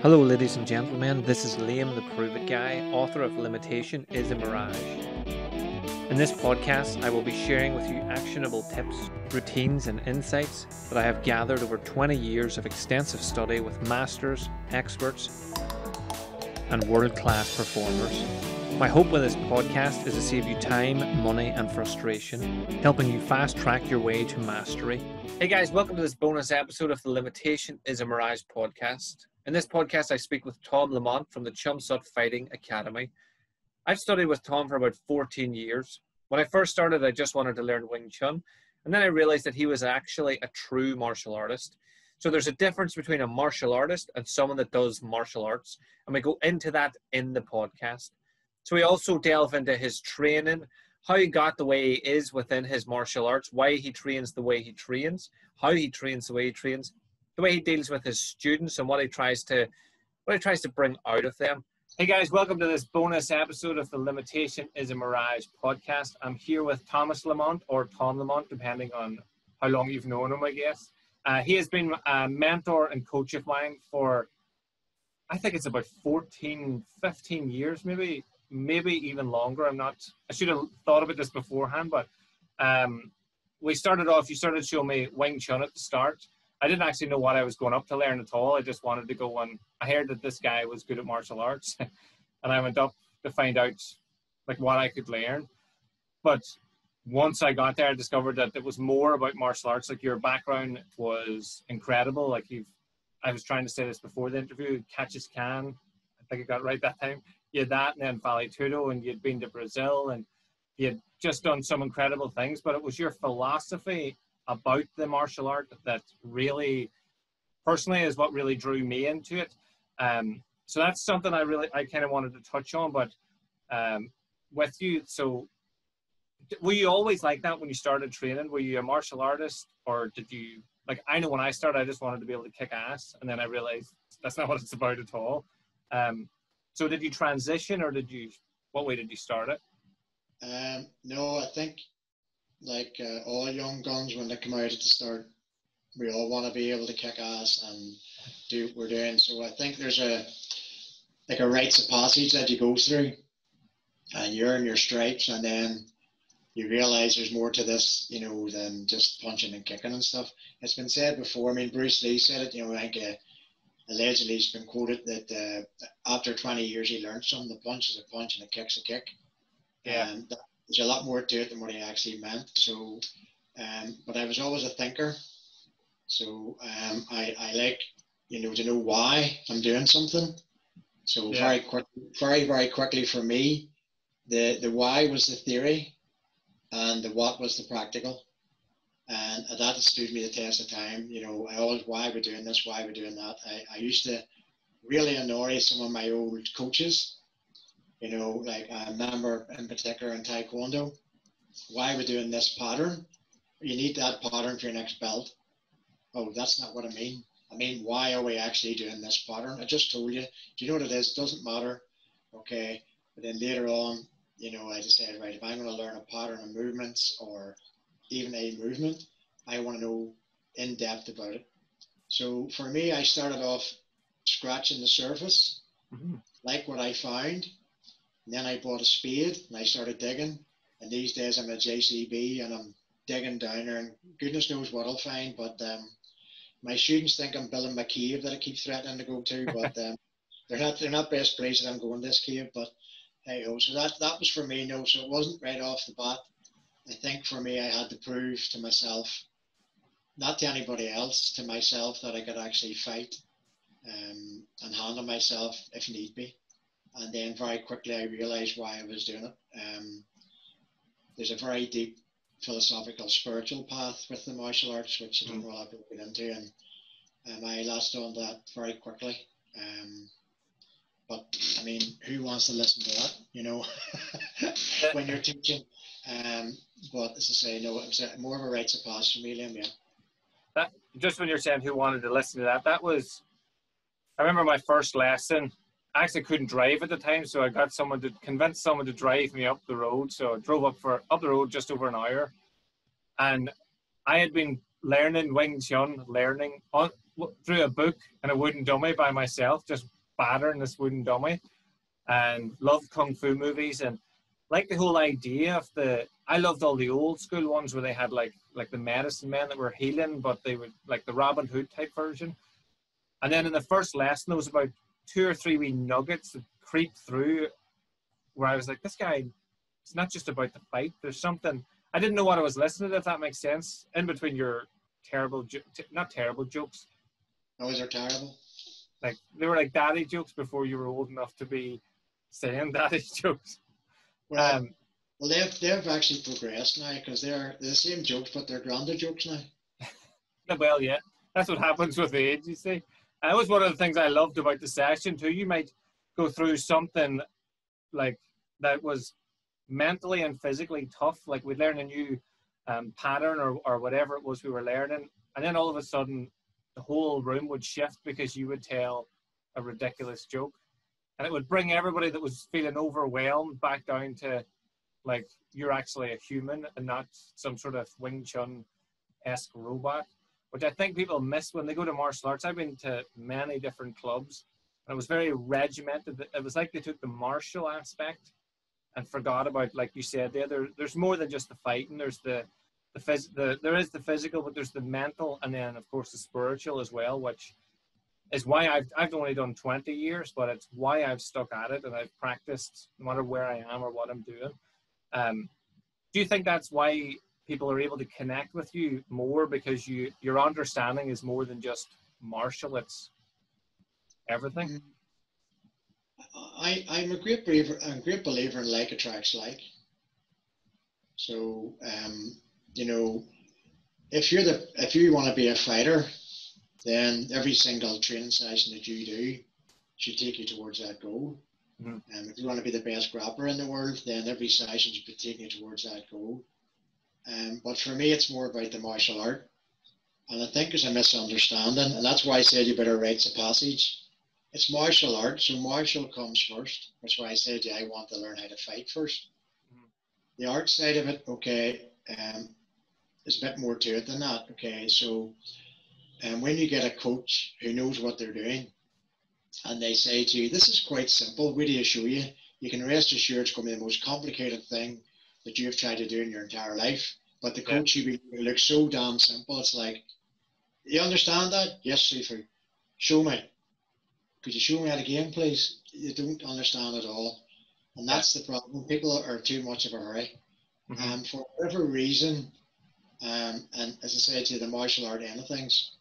Hello, ladies and gentlemen. This is Liam, the Prove It Guy, author of Limitation is a Mirage. In this podcast, I will be sharing with you actionable tips, routines, and insights that I have gathered over 20 years of extensive study with masters, experts, and world class performers. My hope with this podcast is to save you time, money, and frustration, helping you fast track your way to mastery. Hey guys, welcome to this bonus episode of the Limitation is a Mirage podcast. In this podcast, I speak with Tom Lamont from the Chum Sut Fighting Academy. I've studied with Tom for about 14 years. When I first started, I just wanted to learn Wing Chun, and then I realized that he was actually a true martial artist. So there's a difference between a martial artist and someone that does martial arts, and we go into that in the podcast. So we also delve into his training, how he got the way he is within his martial arts, why he trains the way he trains, how he trains the way he trains, the way he deals with his students, and what he tries to what he tries to bring out of them. Hey guys, welcome to this bonus episode of the Limitation is a Mirage podcast. I'm here with Thomas Lamont or Tom Lamont, depending on how long you've known him, I guess. Uh, he has been a mentor and coach of mine for, I think it's about 14, 15 years, maybe maybe even longer. I'm not. I should have thought about this beforehand, but um, we started off. You started showing me Wing Chun at the start. I didn't actually know what I was going up to learn at all. I just wanted to go and I heard that this guy was good at martial arts, and I went up to find out like what I could learn. But once I got there, I discovered that it was more about martial arts. Like your background was incredible. Like you've, I was trying to say this before the interview. Catch as can, I think I got right that time you had that and then Vale Tudo and you'd been to Brazil and you had just done some incredible things, but it was your philosophy about the martial art that really, personally, is what really drew me into it. Um, so that's something I really, I kind of wanted to touch on, but um, with you, so were you always like that when you started training? Were you a martial artist or did you, like, I know when I started, I just wanted to be able to kick ass, and then I realized that's not what it's about at all. Um, so did you transition or did you, what way did you start it? Um, no, I think like uh, all young guns when they come out at the start, we all want to be able to kick ass and do what we're doing. So I think there's a like a rites of passage that you go through, and you earn your stripes, and then you realize there's more to this, you know, than just punching and kicking and stuff. It's been said before. I mean, Bruce Lee said it. You know, like uh, allegedly he's been quoted that uh, after 20 years he learned something. The punch is a punch and the kick's a kick. Yeah. And there's a lot more to it than what he actually meant. So, um, but I was always a thinker. So um, I, I like, you know, to know why I'm doing something. So yeah. very quick, very, very quickly for me, the, the why was the theory and the what was the practical. And that has stood me the test of time. You know, I always, why we're doing this, why we're doing that. I, I used to really annoy some of my old coaches. You know, like I remember in particular in Taekwondo, why are we're doing this pattern. You need that pattern for your next belt. Oh, that's not what I mean. I mean, why are we actually doing this pattern? I just told you. Do you know what it is? It doesn't matter. Okay. But then later on, you know, I decided, right, if I'm going to learn a pattern of movements or even a movement, I want to know in depth about it. So for me, I started off scratching the surface, mm-hmm. like what I found. And then I bought a spade and I started digging. And these days I'm a JCB and I'm digging down there, and goodness knows what I'll find. But um, my students think I'm building my cave that I keep threatening to go to, but um, they're not they're not best pleased that I'm going this cave. But hey ho, so that that was for me. No, so it wasn't right off the bat. I think for me, I had to prove to myself, not to anybody else, to myself, that I could actually fight um, and handle myself if need be. And then very quickly, I realized why I was doing it. Um, there's a very deep philosophical, spiritual path with the martial arts, which I don't know a lot get into, and um, I latched on that very quickly. Um, but I mean, who wants to listen to that? You know, when you're teaching um, but as I say, no, it was a, more of a rites of passage for me, Liam, yeah. That, just when you're saying who wanted to listen to that, that was, I remember my first lesson. Actually couldn't drive at the time, so I got someone to convince someone to drive me up the road. So I drove up for up the road just over an hour, and I had been learning Wing Chun, learning on through a book and a wooden dummy by myself, just battering this wooden dummy, and loved kung fu movies and like the whole idea of the. I loved all the old school ones where they had like like the medicine men that were healing, but they would like the Robin Hood type version. And then in the first lesson, there was about two or three wee nuggets that creep through, where I was like, this guy. It's not just about the fight. There's something I didn't know what I was listening to. If that makes sense, in between your terrible, not terrible jokes. Those are terrible. Like they were like daddy jokes before you were old enough to be saying daddy jokes. Well, um, well, they've they've actually progressed now because they're, they're the same jokes, but they're grander jokes now. well, yeah, that's what happens with age. You see, that was one of the things I loved about the session too. You might go through something like that was mentally and physically tough. Like we'd learn a new um, pattern or, or whatever it was we were learning. And then all of a sudden, the whole room would shift because you would tell a ridiculous joke. And it would bring everybody that was feeling overwhelmed back down to like, you're actually a human and not some sort of Wing Chun esque robot, which I think people miss when they go to martial arts. I've been to many different clubs and it was very regimented. It was like they took the martial aspect and forgot about, like you said, there, there there's more than just the fighting. There's the the, phys- the there is the physical, but there's the mental, and then of course the spiritual as well, which is why I've I've only done 20 years, but it's why I've stuck at it and I've practiced no matter where I am or what I'm doing. Um, do you think that's why people are able to connect with you more because you your understanding is more than just martial? It's everything. Mm. I I'm a great believer. I'm a great believer in like attracts like. So um, you know, if you're the if you want to be a fighter, then every single training session that you do should take you towards that goal. Mm-hmm. And if you want to be the best grappler in the world, then every session should be taking you towards that goal. Um, but for me, it's more about the martial art. And I think there's a misunderstanding, and that's why I said you better rites of passage. It's martial art, so martial comes first. That's why I said, yeah, I want to learn how to fight 1st mm-hmm. The art side of it, okay, um, there's a bit more to it than that. Okay, so um, when you get a coach who knows what they're doing, and they say to you, "This is quite simple. Where do you show you?" You can rest assured it's going to be the most complicated thing that you have tried to do in your entire life. But the coach yeah. you looks so damn simple. It's like, you understand that? Yes, Sifu. Show me. Could you show me that again, please? You don't understand at all. And that's the problem. People are too much of a hurry. Mm-hmm. And for whatever reason, um, and as I said to you, the martial art end of things.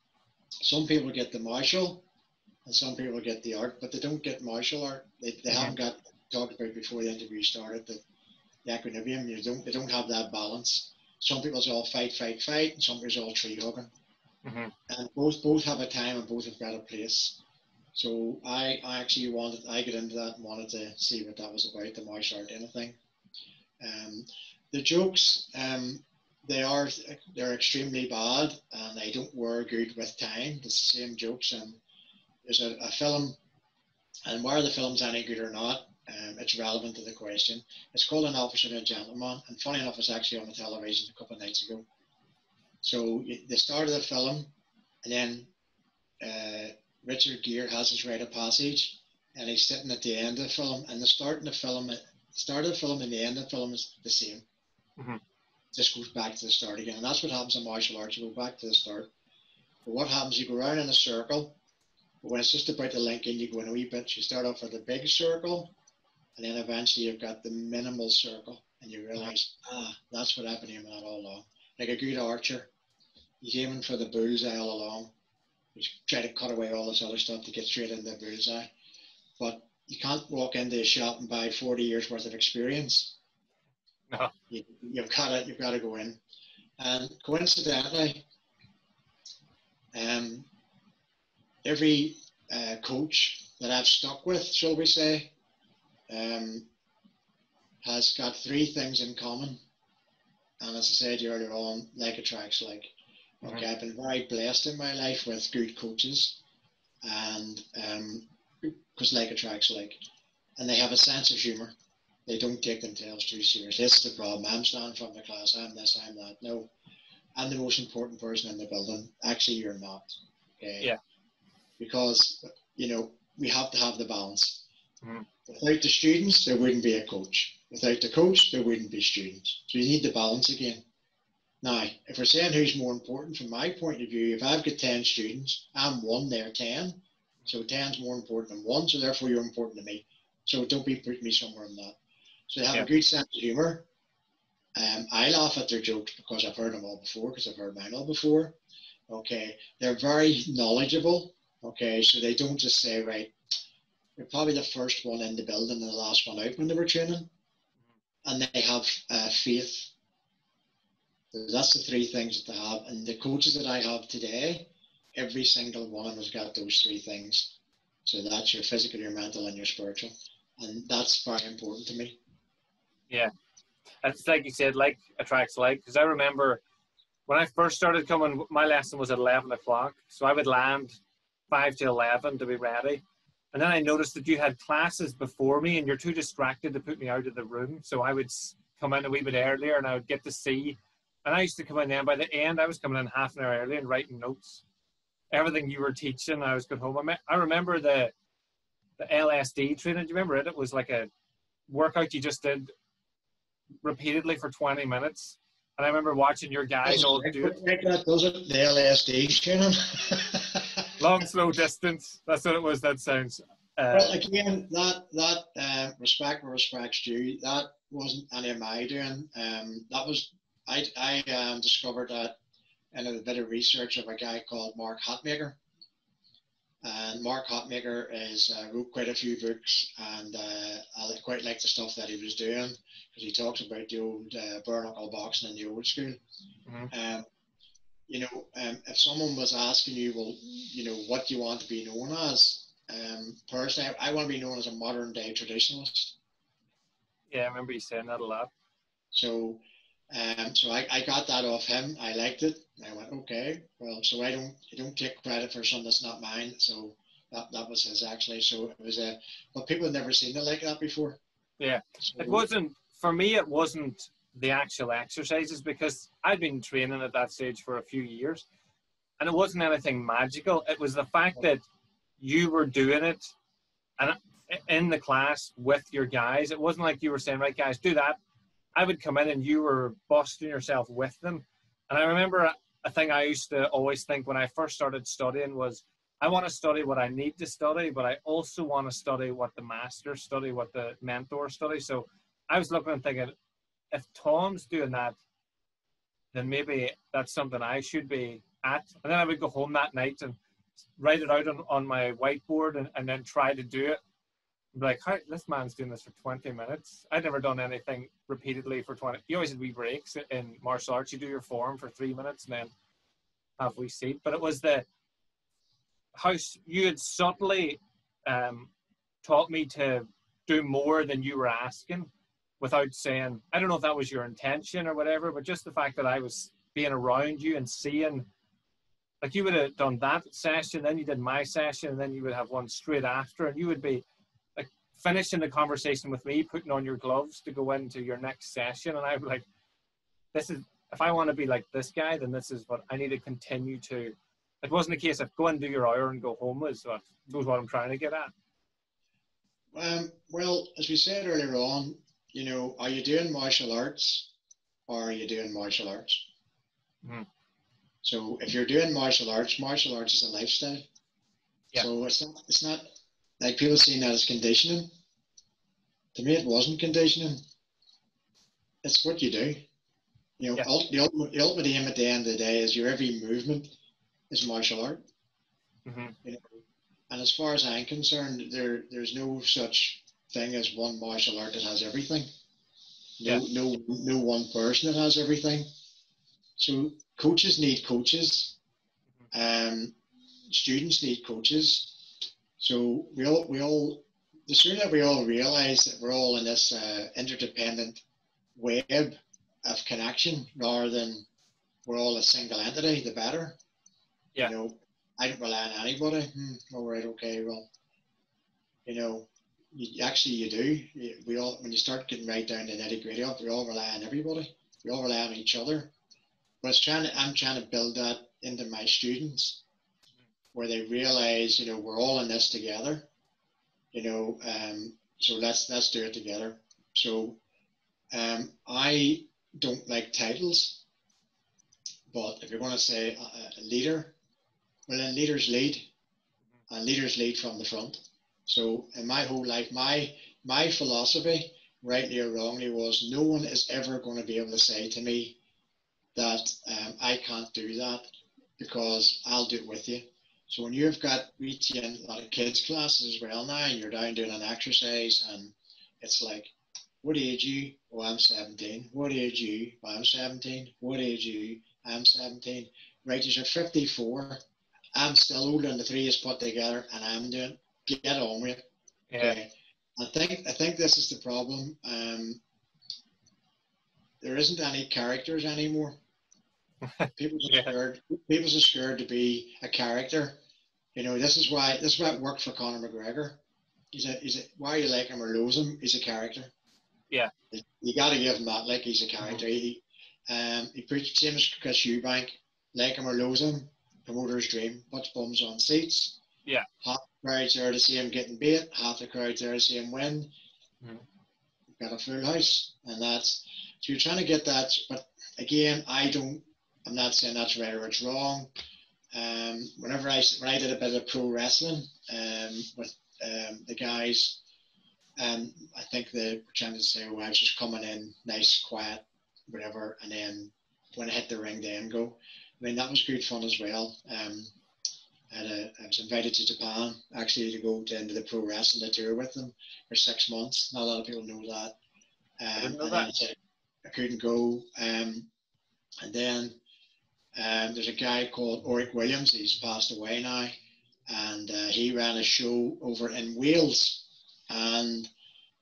Some people get the martial and some people get the art, but they don't get martial art. They, they mm-hmm. haven't got talked about before the interview started the, the equilibrium. You don't they don't have that balance. Some people's all fight, fight, fight, and some people's all tree hugging. Mm-hmm. And both both have a time and both have got a place. So I, I actually wanted I get into that and wanted to see what that was about, the martial art anything. Um, the jokes, um, they are they're extremely bad and they don't work good with time. It's the same jokes and there's a, a film and whether the film's any good or not, um, it's relevant to the question. It's called An Officer and a Gentleman, and funny enough, it's actually on the television a couple of nights ago. So they started the film, and then uh, Richard Gere has his rite of passage, and he's sitting at the end of the film, and the start of the film, the start of the film and the end of the film is the same. Mm-hmm just goes back to the start again. And that's what happens in martial arts. You go back to the start. But what happens, you go around in a circle. But when it's just about to link in, you go in a wee bit. You start off with a big circle. And then eventually you've got the minimal circle. And you realize, ah, that's what I've been aiming at all along. Like a good archer, he's aiming for the bullseye all along. He's trying to cut away all this other stuff to get straight into the bullseye. But you can't walk into a shop and buy 40 years worth of experience no. You, have got to you've got to go in, and coincidentally, um, every uh, coach that I've stuck with, shall we say, um, has got three things in common. And as I said earlier on, like attracts like. Okay. I've been very blessed in my life with good coaches, and because um, like attracts like, and they have a sense of humor they don't take themselves too serious. This is the problem. I'm standing from the class. I'm this. I'm that. No, I'm the most important person in the building. Actually, you're not. Okay. Yeah. because you know we have to have the balance. Mhm. Without the students, there wouldn't be a coach. Without the coach, there wouldn't be students. So you need the balance again. Now, if we're saying who's more important from my point of view, if I've got 10 students, I'm one, they're 10. So 10 is more important than one, so therefore you're important to me. So don't be putting me somewhere in that. So they have Yeah. a good sense of humour. Um, I laugh at their jokes because I've heard them all before, because I've heard mine all before. Okay, they're very knowledgeable. Okay, so they don't just say, right, they're probably the first one in the building and the last one out when they were training. And they have uh, faith. So That's the three things that they have. And the coaches that I have today, every single one has got those three things. So that's your physical, your mental, and your spiritual. And that's very important to me. Yeah. It's like you said, like attracts like. Because I remember when I first started coming, my lesson was at eleven o'clock, so I would land five to eleven to be ready. And then I noticed that you had classes before me, and you're too distracted to put me out of the room. So I would come in a wee bit earlier, and I would get to see. And I used to come in then. By the end, I was coming in half an hour early and writing notes. Everything you were teaching, I was going home. I, me- I remember the the LSD training. Do you remember it? It was like a workout you just did repeatedly for 20 minutes. And I remember watching your guys all do it. That, does it? The LSD training. Long, slow distance. That's what it was. That sounds. Uh, Well, again, that that uh, respect where respect's due. That wasn't any of my doing. Um, that was I I um, discovered that in a bit of research of a guy called Mark Hatmaker. And Mark Hatmaker is uh, wrote quite a few books, and uh, I quite like the stuff that he was doing because he talks about the old uh, bare knuckle boxing in the old school. Mhm. Um, you know, um, if someone was asking you, well, you know, what do you want to be known as? Um, personally, I, I want to be known as a modern day traditionalist. yeah, I remember you saying that a lot. So, um, so I, I got that off him. I liked it. I went, okay, well, so I don't, I don't take credit for something that's not mine. So that, that was his actually. So it was a, but people had never seen it like that before. Yeah. So, It wasn't, for me, it wasn't the actual exercises because I'd been training at that stage for a few years and it wasn't anything magical. It was the fact that you were doing it and in the class with your guys. It wasn't like you were saying, right, guys, do that. I would come in and you were busting yourself with them. And I remember a, thing I used to always think when I first started studying was, I want to study what I need to study, but I also want to study what the masters study, what the mentors study. So I was looking and thinking, if Tom's doing that, then maybe that's something I should be at. And then I would go home that night and write it out on, on my whiteboard and, and then try to do it. Be like, How, this man's doing this for 20 minutes. I'd never done anything repeatedly for 20. You always had wee breaks in martial arts. You do your form for three minutes and then have we seat. But it was the how s- you had subtly um, taught me to do more than you were asking without saying, I don't know if that was your intention or whatever, but just the fact that I was being around you and seeing, like you would have done that session, then you did my session, and then you would have one straight after, and you would be like finishing the conversation with me, putting on your gloves to go into your next session, and be like, this is, if I want to be like this guy, then this is what I need to continue to. It wasn't a case of go and do your hour and go home, is what, was what I'm trying to get at. Um, well, as we said earlier on, you know, are you doing martial arts or are you doing martial arts? Mhm. So if you're doing martial arts, martial arts is a lifestyle. Yeah. So it's not, it's not like people seeing that as conditioning. To me, it wasn't conditioning. It's what you do. You know, Yeah. ult- the, ultimate, the ultimate aim at the end of the day is your every movement is martial art. hmm You know, and as far as I'm concerned, there there's no such thing as one martial art that has everything. No, no, no one person that has everything. So coaches need coaches. Um, students need coaches. So we all we all the sooner that we all realize that we're all in this uh, interdependent web of connection rather than we're all a single entity, the better. Yeah. You know, I don't rely on anybody. Hmm, all right, okay, well, you know, you, actually you do. We all when you start getting right down to nitty gritty of, we all rely on everybody. We all rely on each other. But it's trying to, I'm trying to build that into my students, where they realize, you know, we're all in this together. You know, um, so let's let's do it together. So um, I don't like titles, but if you're going to say a, a leader, well, then leaders lead, and leaders lead from the front. So in my whole life, my my philosophy, rightly or wrongly, was no one is ever going to be able to say to me that um, I can't do that because I'll do it with you. So when you've got we teaching a lot of kids classes as well now, and you're down doing an exercise, and it's like, what age you? Oh, I'm 17. What age you? Oh, I'm 17. What age you? I'm 17. Right, you're 54. I'm still older than the three is put together, and I'm doing. Get on with it. Yeah. Okay. I think I think this is the problem. Um, there isn't any characters anymore. People are Yeah. scared. People are scared to be a character. You know, this is why this is why it worked for Conor McGregor. He's a he's a why you like him or lose him, he's a character. Yeah. You got to give him that. Like he's a character. He um he preached same as Chris Eubank. Like him or lose him, promoter's dream. Puts bums on seats. Yeah. The crowd's there to see him getting beat, Half the crowd's there to see him win. you've Got a full house, and that's so you're trying to get that. But again, I don't. I'm not saying that's right or it's wrong. Um, whenever I when I did a bit of pro wrestling um, with um, the guys, um, I think they trying to say, "Oh, I was just coming in nice, quiet, whatever," and then when I hit the ring, then go. I mean, that was good fun as well. Um, I, had a, I was invited to Japan actually to go to into the pro wrestling tour with them for six months. Not a lot of people know that. Um, didn't know that. I I couldn't go. Um, and then um, there's a guy called Orig Williams. He's passed away now, and uh, he ran a show over in Wales. And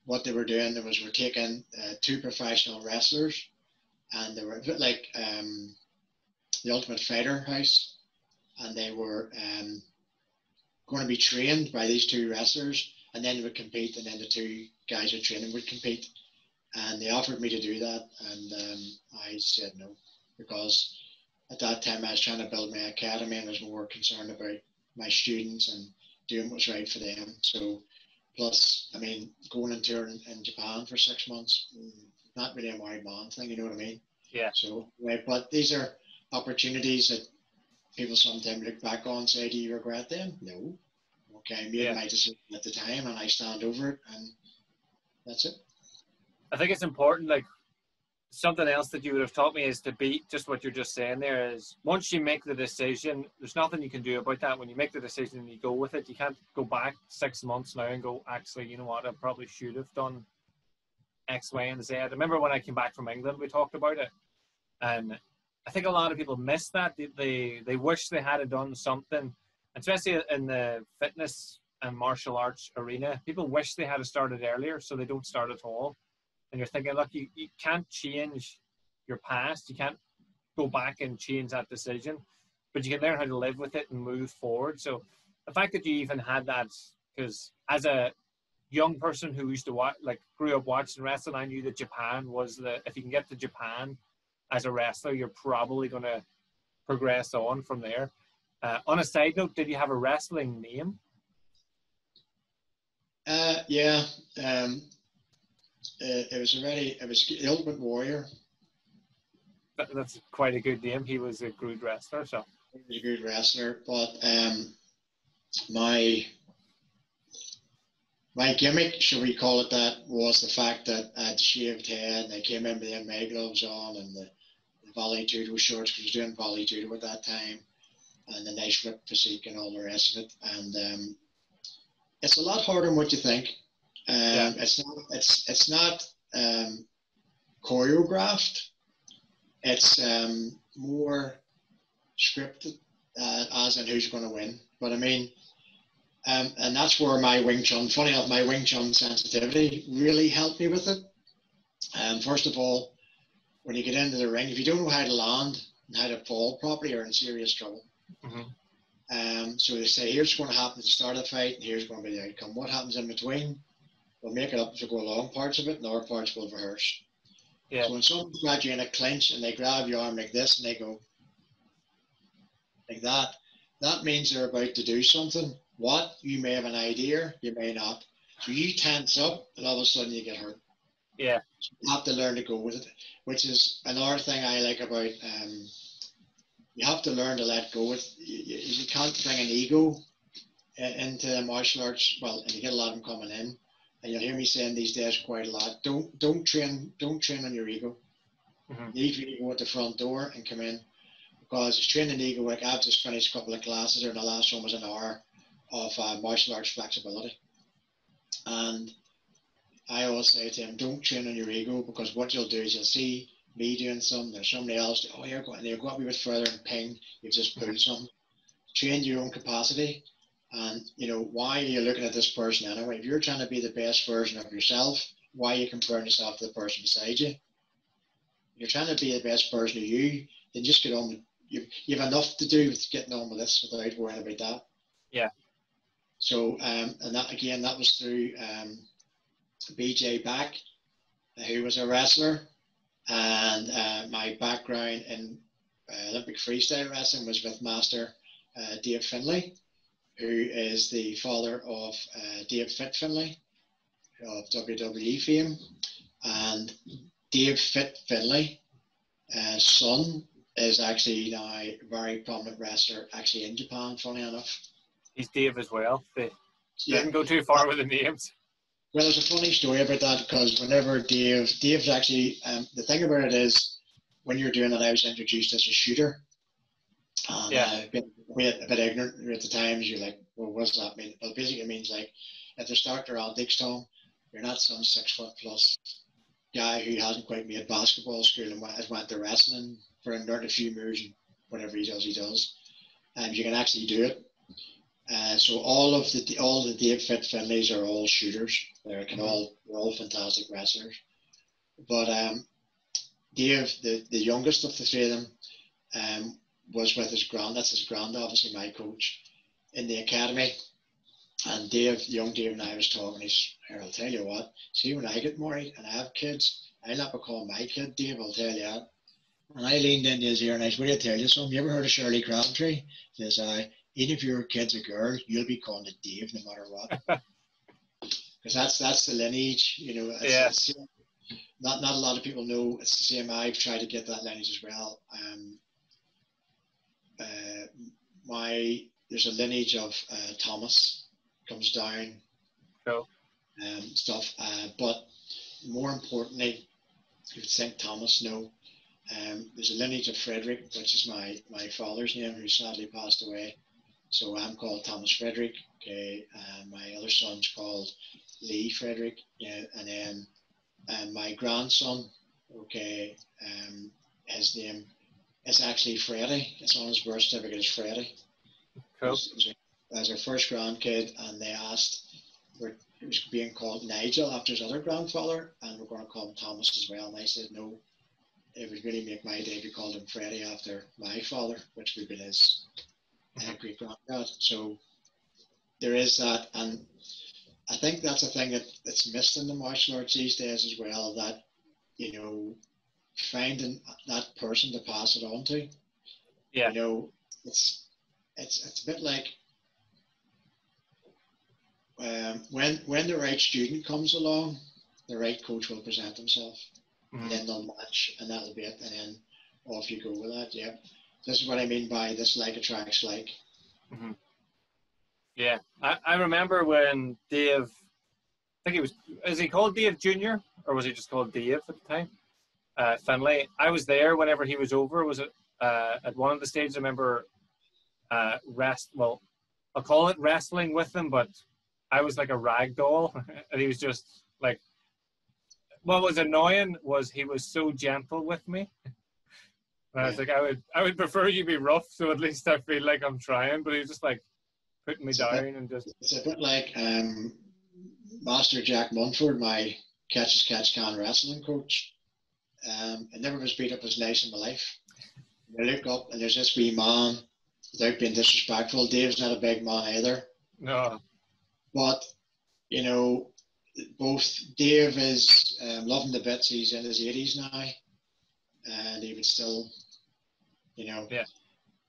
what they were doing, there was we're taking uh, two professional wrestlers, and they were a bit like um, the Ultimate Fighter house, and they were um, going to be trained by these two wrestlers, and then they would compete, and then the two guys who training would compete. And they offered me to do that, and um, I said no because at that time I was trying to build my academy and was more concerned about my students and doing what's right for them. So, plus, I mean, going and touring in Japan for six months, mm, not really a married man thing, you know what I mean? Yeah. So, right, but these are opportunities that people sometimes look back on and say, Do you regret them? No. Okay, I made Yeah. my decision at the time and I stand over it, and that's it. I think it's important. Like something else that you would have taught me is to be just what you're just saying. There is once you make the decision, there's nothing you can do about that. When you make the decision and you go with it, you can't go back six months now and go, actually, you know what? I probably should have done X, Y, and Z. I remember when I came back from England, we talked about it, and I think a lot of people miss that. They they, they wish they had done something, especially in the fitness and martial arts arena. People wish they had started earlier, so they don't start at all and you're thinking, look, you, you can't change your past. You can't go back and change that decision, but you can learn how to live with it and move forward. So the fact that you even had that, because as a young person who used to watch, like grew up watching wrestling, I knew that Japan was the, if you can get to Japan as a wrestler, you're probably going to progress on from there. Uh, on a side note, did you have a wrestling name? Uh, yeah, um, uh, it was already it was the Ultimate Warrior. That, that's quite a good name. He was a good wrestler, so He was a good wrestler, but um, my my gimmick, shall we call it that, was the fact that I had shaved head and I came in with the MMA gloves on and the, the vale tudo shorts because I was doing vale tudo at that time and the nice physique and all the rest of it. And um, it's a lot harder than what you think. Um, Yeah. It's not. It's it's not um, choreographed. It's um, more scripted, uh, as in who's going to win. But I mean, um, and that's where my Wing Chun, funny enough, my Wing Chun sensitivity really helped me with it. Um, first of all, when you get into the ring, if you don't know how to land and how to fall properly, you're in serious trouble. Mhm. Um, so they say, here's what's going to happen at the start of the fight, and here's going to be the outcome. What happens in between? We'll make it up as we go along, parts of it, and other parts we'll rehearse. Yeah. So when someone's got you in a clinch and they grab your arm like this and they go like that, that means they're about to do something. What you may have an idea, you may not. So you tense up, and all of a sudden you get hurt. Yeah. So you have to learn to go with it, which is another thing I like about. Um, you have to learn to let go. With you, you can't bring an ego into the martial arts. Well, and you get a lot of them coming in, and you'll hear me saying these days quite a lot. Don't don't train don't train on your ego. Mm-hmm. Leave your ego at the front door and come in, because it's training ego. Like I've just finished a couple of classes, or the last one was an hour of uh, martial arts flexibility, and I always say to him, don't train on your ego because what you'll do is you'll see me doing something, there's somebody else, oh, you're going, they'll go up a bit further and ping, you've just pulled something. Train your own capacity. And, you know, why are you looking at this person anyway? If you're trying to be the best version of yourself, why are you comparing yourself to the person beside you? If you're trying to be the best version of you, then just get on. You've, you have enough to do with getting on with this without worrying about that. Yeah. So, um, and that again, that was through um, BJ Back, who was a wrestler, and uh, my background in uh, Olympic freestyle wrestling was with Master uh, Dave Finlay, who is the father of uh, Dave Fit Finlay of WWE fame, and Dave Fit Finlay, uh, son, is actually now a very prominent wrestler, actually in Japan. Funny enough, he's Dave as well. They yeah. didn't go too far with the names. Well, there's a funny story about that because whenever Dave, Dave's actually, um, the thing about it is when you're doing it, I was introduced as a shooter. And yeah. Uh, a, bit, a bit ignorant at the times. You're like, well, what does that mean? Well, basically, it means like at the if there's Dr. Al Digstone, you're not some six foot plus guy who hasn't quite made basketball school and has went to wrestling for a, learned a few moves and whatever he does, he does. And you can actually do it. Uh, so all of the all the Dave Fit Finlays are all shooters. They're can all they're all fantastic wrestlers. But um, Dave, the, the youngest of the three of them, um, was with his grand. That's his grand, obviously my coach in the academy. And Dave, young Dave, and I was talking. He's here. I'll tell you what. See, when I get married and I have kids, I'll not be calling my kid Dave. I'll tell you that. And I leaned into his ear and I said, "Will you tell you something? You ever heard of Shirley Crabtree?" He says, "I." even if your kid's a girl, you'll be calling it Dave no matter what. Because that's that's the lineage, you know. It's, yeah. It's, not not a lot of people know it's the same. I've tried to get that lineage as well. Um, uh, my there's a lineage of uh, Thomas comes down. Cool. Um, stuff, uh, but more importantly, you would think Thomas. No, um, there's a lineage of Frederick, which is my my father's name, who sadly passed away. So I'm called Thomas Frederick. Okay, and my other son's called Lee Frederick. Yeah, and then and my grandson. Okay, um, his name is actually Freddie. It's on his birth certificate. Is Freddie. Cool. As our first grandkid, and they asked, we're, he was being called Nigel after his other grandfather, and we're going to call him Thomas as well. And I said, no, it would really make my day if you called him Freddie after my father, which would be his uh, great granddad. So there is that, and I think that's a thing that, that's missed in the martial arts these days as well. That you know, finding that person to pass it on to. Yeah. You know, it's it's it's a bit like um, when when the right student comes along, the right coach will present himself, mm-hmm. and then they'll match, and that'll be it, and then off you go with that. Yeah. This is what I mean by this like attracts like. Mm-hmm. Yeah, I, I remember when Dave, I think he was, is he called Dave Junior or was he just called Dave at the time? Uh, Finlay. I was there whenever he was over. Was it uh, at one of the stages? I remember uh, rest. Well, I'll call it wrestling with him, but I was like a rag doll, and he was just like. What was annoying was he was so gentle with me. And I was like, I would, I would prefer you be rough, so at least I feel like I'm trying. But he was just like putting me it's down bit, and just. It's a bit like um, Master Jack Munford, my catch as catch can wrestling coach. Um, I never was beat up as nice in my life. And I look up and there's this wee man, without being disrespectful. Dave's not a big man either. No. But you know, both Dave is um, loving the bits. He's in his 80s now, and he would still you know. Yeah.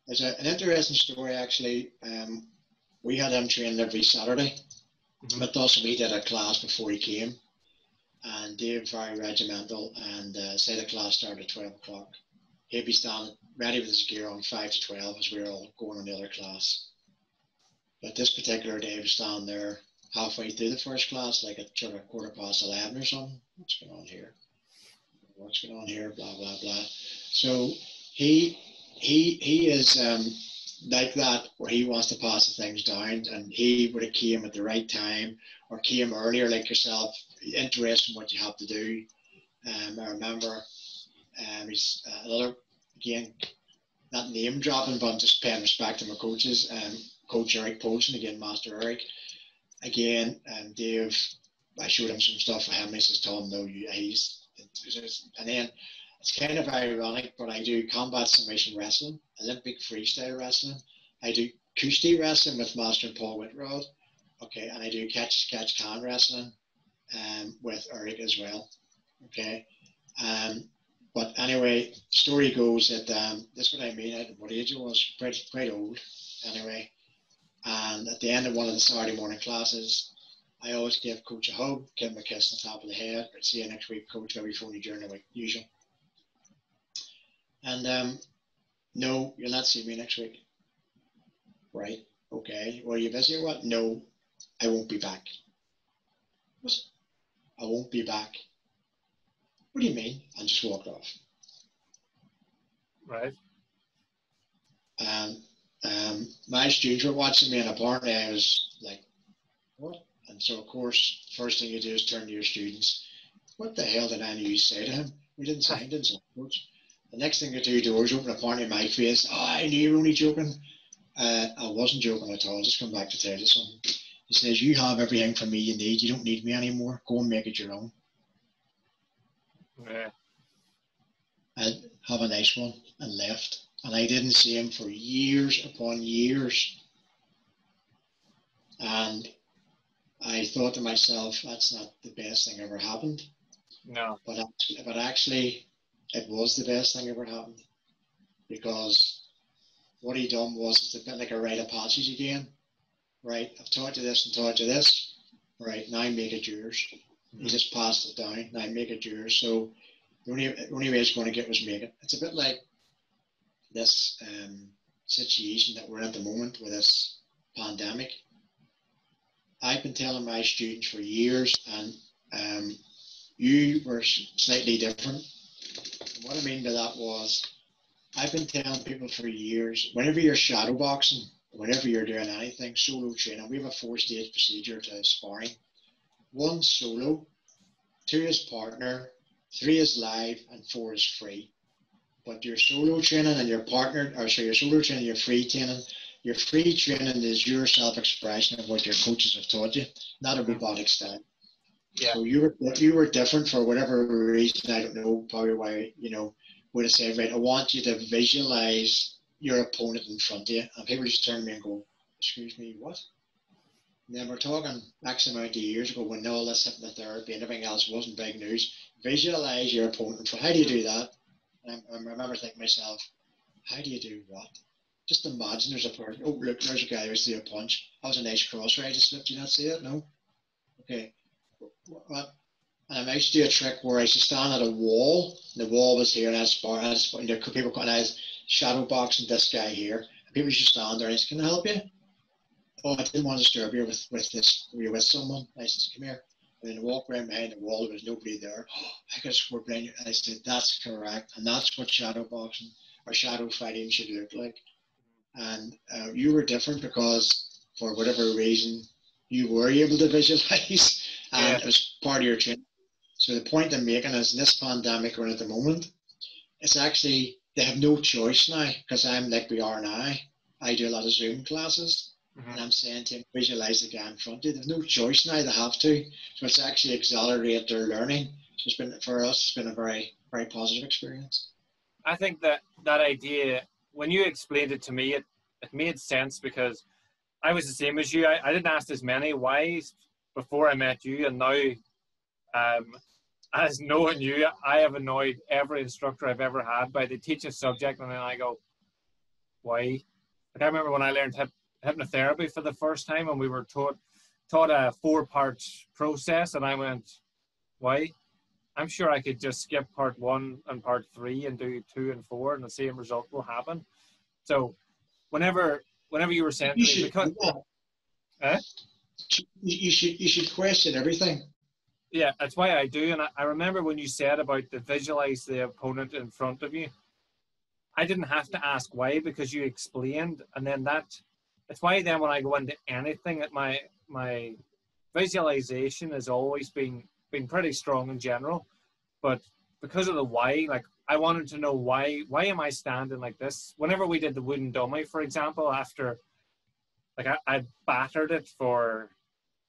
There's a, an interesting story actually. Um, we had him trained every Saturday, mm-hmm. but also we did a class before he came. And Dave, very regimental, and uh, say the class started at 12 o'clock. He'd be standing ready with his gear on 5 to 12 as we were all going on the other class. But this particular day, he was standing there halfway through the first class, like at sort of quarter past 11 or something. What's going on here? What's going on here? Blah, blah, blah. So he he he is um, like that where he wants to pass the things down and he would have came at the right time or came earlier like yourself interested in what you have to do. Um, I remember um, he's uh, another again not name dropping but I'm just paying respect to my coaches um, coach Eric Polson again master Eric. Again and Dave I showed him some stuff for him he says Tom no you, he's and then it's kind of ironic, but I do combat submission wrestling, Olympic freestyle wrestling. I do Kushti wrestling with Master Paul Whitrod. Okay, and I do catch catch can wrestling um, with Eric as well. Okay. Um, but anyway, story goes that um, this is what I mean. I, what age I was, quite, quite old anyway. And at the end of one of the Saturday morning classes, I always give coach a hug, give him a kiss on the top of the head. See you next week, coach. Maybe phone you during the week, usual. And um, no, you'll not see me next week. Right? Okay. Well, you busy or what? No, I won't be back. What? I won't be back. What do you mean? And just walked off. Right. Um, um, my students were watching me, and apparently I was like, "What?" And so, of course, first thing you do is turn to your students. What the hell did any of you say to him? We didn't say anything. The next thing the two doors open upon in my face. Oh, I knew you were only joking. Uh, I wasn't joking at all. Just come back to tell you something. He says, You have everything for me you need. You don't need me anymore. Go and make it your own. Yeah. And have a nice one and left. And I didn't see him for years upon years. And I thought to myself, that's not the best thing ever happened. No. But, but actually, it was the best thing ever happened because what he done was it's a bit like a rite of passage again, right? I've taught you this and taught you this, right? Now make it yours. Mm-hmm. He just passed it down. Now make it yours. So the only, the only way it's going to get was make it. It's a bit like this um, situation that we're in at the moment with this pandemic. I've been telling my students for years, and um, you were slightly different what I mean by that was I've been telling people for years, whenever you're shadow boxing, whenever you're doing anything, solo training, we have a four stage procedure to sparring. One solo, two is partner, three is live, and four is free. But your solo training and your partner, or so your solo training, your free training, your free training is your self expression of what your coaches have taught you, not a robotic style. Yeah. So you were you were different for whatever reason. I don't know probably why you know would have said right. I want you to visualize your opponent in front of you, and people just turn to me and go, "Excuse me, what?" And then we're talking X amount of years ago when all this hypnotherapy and everything else wasn't big news. Visualize your opponent. How do you do that? And I, I remember thinking myself, how do you do what? Just imagine there's a person. Oh, look, there's a guy who's threw a punch. That was a nice cross right. Just did you not see it? No. Okay and I used to do a trick where I used to stand at a wall, and the wall was here, and I was bar, I was there people and I was shadow boxing this guy here, and people used to stand there and I said, Can I help you? Oh, I didn't want to disturb you with, with this, were you with someone? I said, Come here. And then I walked around behind the wall, there was nobody there. Oh, I could have swore behind. And I said, That's correct. And that's what shadow boxing or shadow fighting should look like. And uh, you were different because, for whatever reason, you were able to visualize and yeah. was part of your training. So the point I'm making is in this pandemic we're in at the moment, it's actually they have no choice now because I'm like we are now. I do a lot of Zoom classes mm-hmm. and I'm saying to them, visualize the guy in front of you. There's no choice now, they have to. So it's actually accelerate their learning. So it's been for us it's been a very, very positive experience. I think that that idea when you explained it to me it, it made sense because I was the same as you. I, I didn't ask as many why before I met you, and now, um, as knowing you, I have annoyed every instructor I've ever had by they teach a subject, and then I go, why. Like I remember when I learned hip, hypnotherapy for the first time, and we were taught taught a four part process, and I went, why? I'm sure I could just skip part one and part three and do two and four, and the same result will happen. So, whenever whenever you were saying you to me, because, eh? You should you should question everything. Yeah, that's why I do. And I, I remember when you said about the visualize the opponent in front of you. I didn't have to ask why because you explained, and then that. It's why then when I go into anything, at my my visualization has always been been pretty strong in general, but because of the why, like I wanted to know why why am I standing like this? Whenever we did the wooden dummy, for example, after like I, I battered it for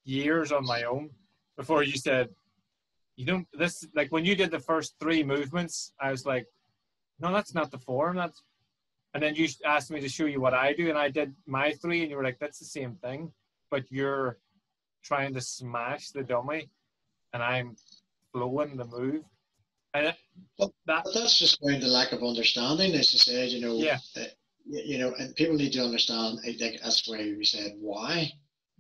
years on my own before you said you don't this like when you did the first three movements, I was like, no, that's not the form. That's and then you asked me to show you what I do, and I did my three, and you were like, that's the same thing, but you're trying to smash the dummy, and I'm blowing the move. And that, that's just going to lack of understanding, as you said. You know, yeah. Uh, you know, and people need to understand. I think that's why we said why.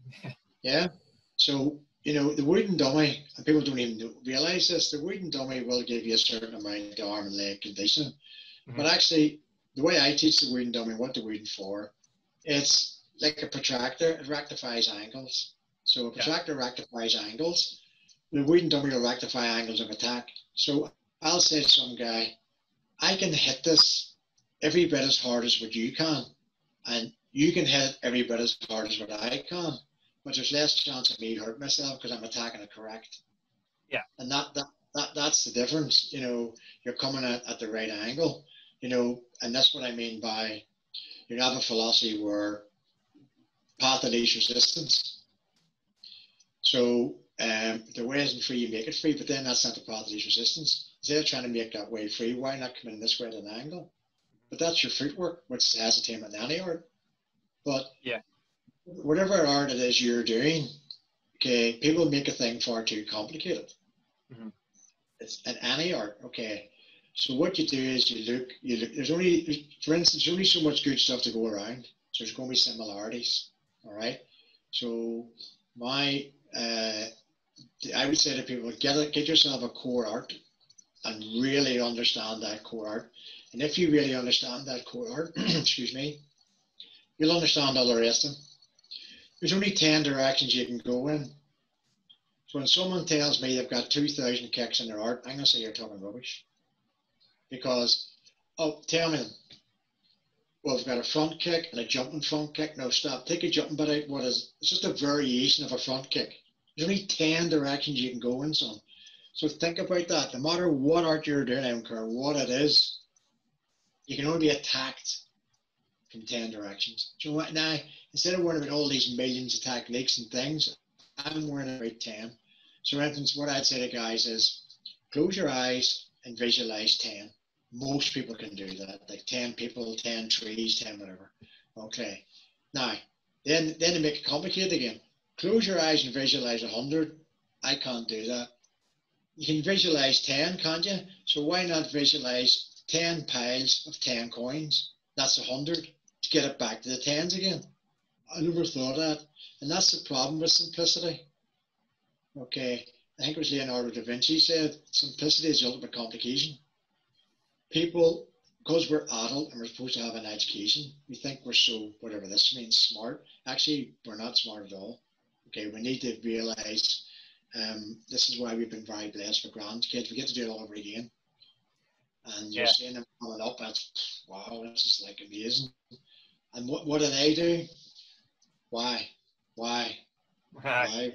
yeah. So you know, the wooden dummy, and people don't even realize this, the wooden dummy will give you a certain amount of arm and leg condition. Mm-hmm. But actually, the way I teach the wooden dummy, what the wooden for, it's like a protractor, it rectifies angles. So a protractor yeah. rectifies angles. The wooden dummy will rectify angles of attack. So I'll say to some guy, I can hit this every bit as hard as what you can. And you can hit every bit as hard as what I can but there's less chance of me hurt myself because I'm attacking it correct. Yeah. And that, that, that that's the difference. You know, you're coming at, at the right angle, you know, and that's what I mean by you have a philosophy where path of least resistance. So um, the way isn't free, you make it free, but then that's not the path of least resistance. Instead of trying to make that way free, why not come in this way at an angle? But that's your footwork, which has a team in any art. But yeah, whatever art it is you're doing, okay, people make a thing far too complicated. Mm-hmm. It's in any art, okay. So what you do is you look, you look. There's only, for instance, there's only so much good stuff to go around. So there's going to be similarities, all right. So my, uh, I would say to people, get a, get yourself a core art, and really understand that core art. And if you really understand that core art, excuse me, you'll understand all the rest of them there's only 10 directions you can go in. So when someone tells me they've got 2,000 kicks in their art, I'm going to say you're talking rubbish. Because, oh, tell me. Well, they've got a front kick and a jumping front kick. No, stop. Take a jumping bit out. What is It's just a variation of a front kick. There's only 10 directions you can go in. So think about that. No matter what art you're doing, I don't care what it is, you can only be attacked from 10 directions. So what now? Instead of worrying about all these millions of techniques and things, I'm worrying about 10. So, for instance, what I'd say to guys is close your eyes and visualize 10. Most people can do that, like 10 people, 10 trees, 10 whatever. Okay. Now, then, then to make it complicated again, close your eyes and visualize 100. I can't do that. You can visualize 10, can't you? So why not visualize 10 piles of 10 coins? That's 100 to get it back to the tens again. I never thought of that. And that's the problem with simplicity. Okay, I think it was Leonardo da Vinci said simplicity is the ultimate complication. People, because we're adult and we're supposed to have an education, we think we're so, whatever this means, smart. Actually, we're not smart at all. Okay, we need to realize um, this is why we've been very blessed for grandkids. We get to do it all over again. And you're yeah. seeing them coming up, that's wow, this is like amazing. And what, what do they do? Why? Why? Why?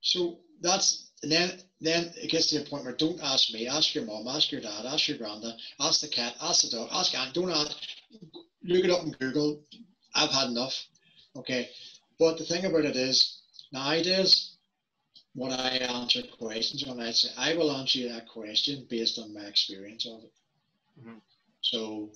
So that's and then then it gets to the point where don't ask me, ask your mom, ask your dad, ask your granddad, ask the cat, ask the dog, ask Aunt. Don't ask. Look it up on Google. I've had enough. Okay. But the thing about it is nowadays, what I answer questions when I say I will answer you that question based on my experience of it. Mm-hmm. So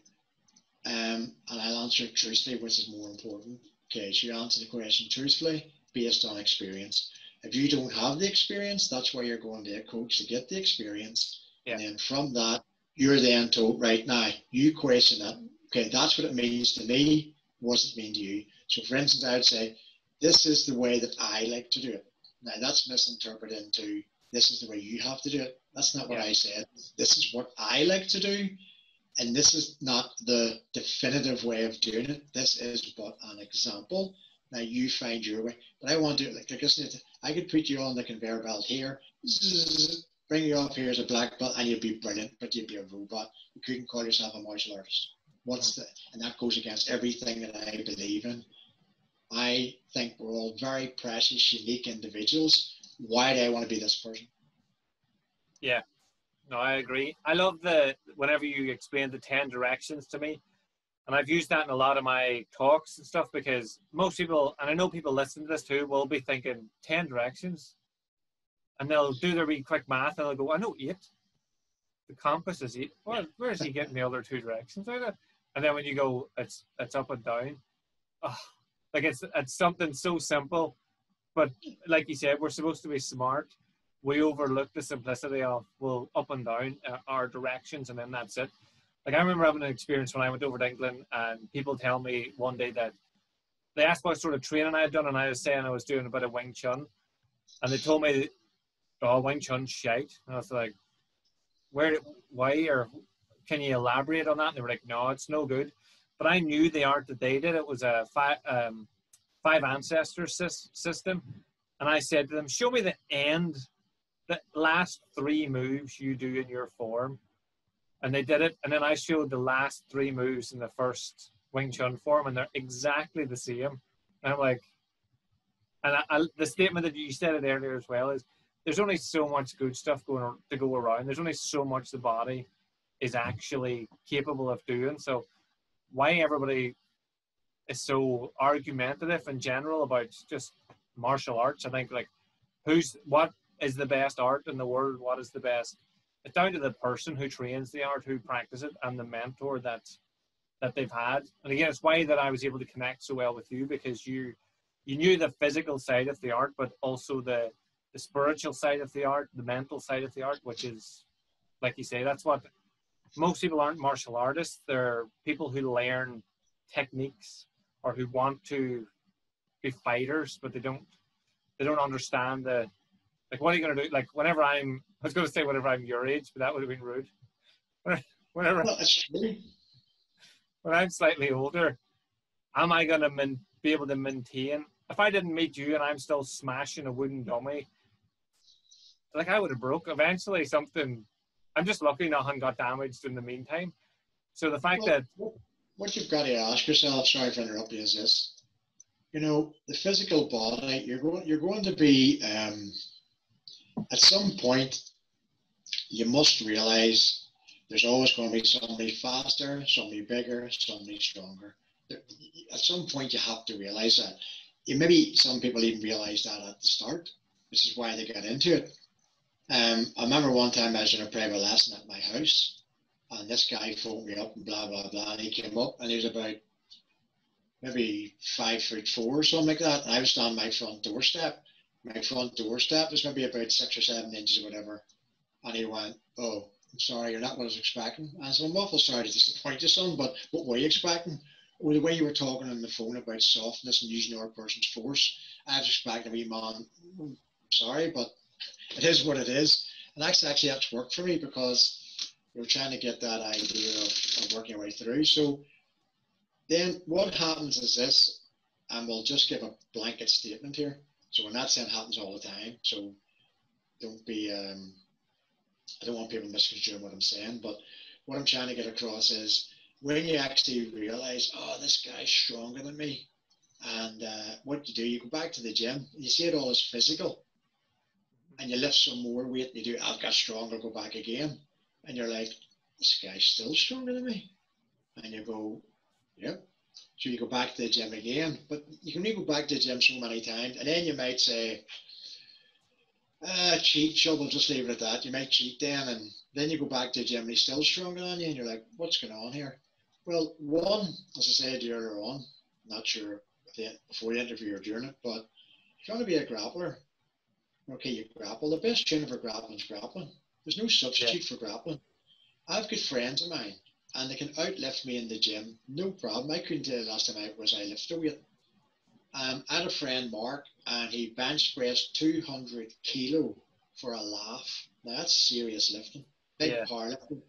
um, and I'll answer it truthfully, which is more important. Okay, so you answer the question truthfully based on experience. If you don't have the experience, that's why you're going to a coach to get the experience. Yeah. And then from that, you're then told, right now, you question that. okay, that's what it means to me. What does it mean to you? So, for instance, I would say, this is the way that I like to do it. Now, that's misinterpreted into this is the way you have to do it. That's not what yeah. I said. This is what I like to do. And this is not the definitive way of doing it. This is but an example. Now you find your way. But I want to do it like, like listen, I could put you on the conveyor belt here, bring you up here as a black belt, and you'd be brilliant, but you'd be a robot. You couldn't call yourself a martial artist. What's the and that goes against everything that I believe in. I think we're all very precious, unique individuals. Why do I want to be this person? Yeah, no, I agree. I love the whenever you explain the ten directions to me, and I've used that in a lot of my talks and stuff because most people, and I know people listen to this too, will be thinking ten directions, and they'll do their wee quick math and they'll go, I know eight. The compass is eight. Well, where is he getting the other two directions out of? And then when you go, it's it's up and down. Oh, like it's it's something so simple, but like you said, we're supposed to be smart. We overlook the simplicity of well up and down uh, our directions, and then that's it. Like I remember having an experience when I went over to England, and people tell me one day that they asked what sort of training I had done, and I was saying I was doing a bit of Wing Chun, and they told me, "Oh, Wing Chun shite," and I was like, "Where? Why? Or can you elaborate on that?" And they were like, "No, it's no good." But I knew the art that they did. It was a five, um, five ancestors system, and I said to them, "Show me the end, the last three moves you do in your form." And they did it, and then I showed the last three moves in the first Wing Chun form, and they're exactly the same. And I'm like, and I, I, the statement that you said it earlier as well is there's only so much good stuff going to go around. There's only so much the body is actually capable of doing. So why everybody is so argumentative in general about just martial arts. I think like who's what is the best art in the world? What is the best? It's down to the person who trains the art, who practices it, and the mentor that that they've had. And again, it's why that I was able to connect so well with you because you you knew the physical side of the art, but also the the spiritual side of the art, the mental side of the art, which is like you say, that's what most people aren't martial artists. They're people who learn techniques or who want to be fighters, but they don't they don't understand the like what are you gonna do? Like whenever I'm I was gonna say whenever I'm your age, but that would have been rude. Whenever when I'm slightly older, am I gonna min- be able to maintain? If I didn't meet you and I'm still smashing a wooden dummy, like I would have broke. Eventually, something I'm just lucky nothing got damaged in the meantime. So the fact well, that what you've got to ask yourself, sorry for interrupting, is this: you know, the physical body, you're going, you're going to be um, at some point. You must realize there's always going to be somebody faster, somebody bigger, somebody stronger. At some point, you have to realize that. Maybe some people even realize that at the start. This is why they got into it. Um, I remember one time I was in a private lesson at my house, and this guy phoned me up and blah blah blah. And he came up and he was about maybe five foot four or something like that. And I was on my front doorstep. My front doorstep was maybe about six or seven inches or whatever. And he went, "Oh, I'm sorry, you're not what I was expecting." I said, "I'm awful sorry to disappoint you, son, but what were you expecting?" Well, the way you were talking on the phone about softness and using our person's force, I was expecting a wee man. Sorry, but it is what it is. And that's actually that's worked for me because we're trying to get that idea of, of working our way through. So then what happens is this, and we'll just give a blanket statement here. So we're not saying happens all the time. So don't be, um, I don't want people misconstruing what I'm saying, but what I'm trying to get across is when you actually realize, oh, this guy's stronger than me. And uh, what you do, you go back to the gym, you see it all as physical and you lift some more weight and you do, I've got stronger, go back again. And you're like, this guy's still stronger than me. And you go, yep. So you go back to the gym again. But you can only go back to the gym so many times. And then you might say, uh, cheat, sure, we'll just leave it at that. You might cheat then. And then you go back to the gym and he's still stronger than you. And you're like, what's going on here? Well, one, as I said earlier on, not sure before the interview or during it, but if you want to be a grappler, Okay, you grapple. The best training for grappling is grappling. There's no substitute yeah. for grappling. I've got friends of mine and they can outlift me in the gym, no problem. I couldn't tell the last time I was I lifted a weight. Um, I had a friend, Mark, and he bench pressed 200 kilo for a laugh. Now that's serious lifting, big Yeah. powerlifting.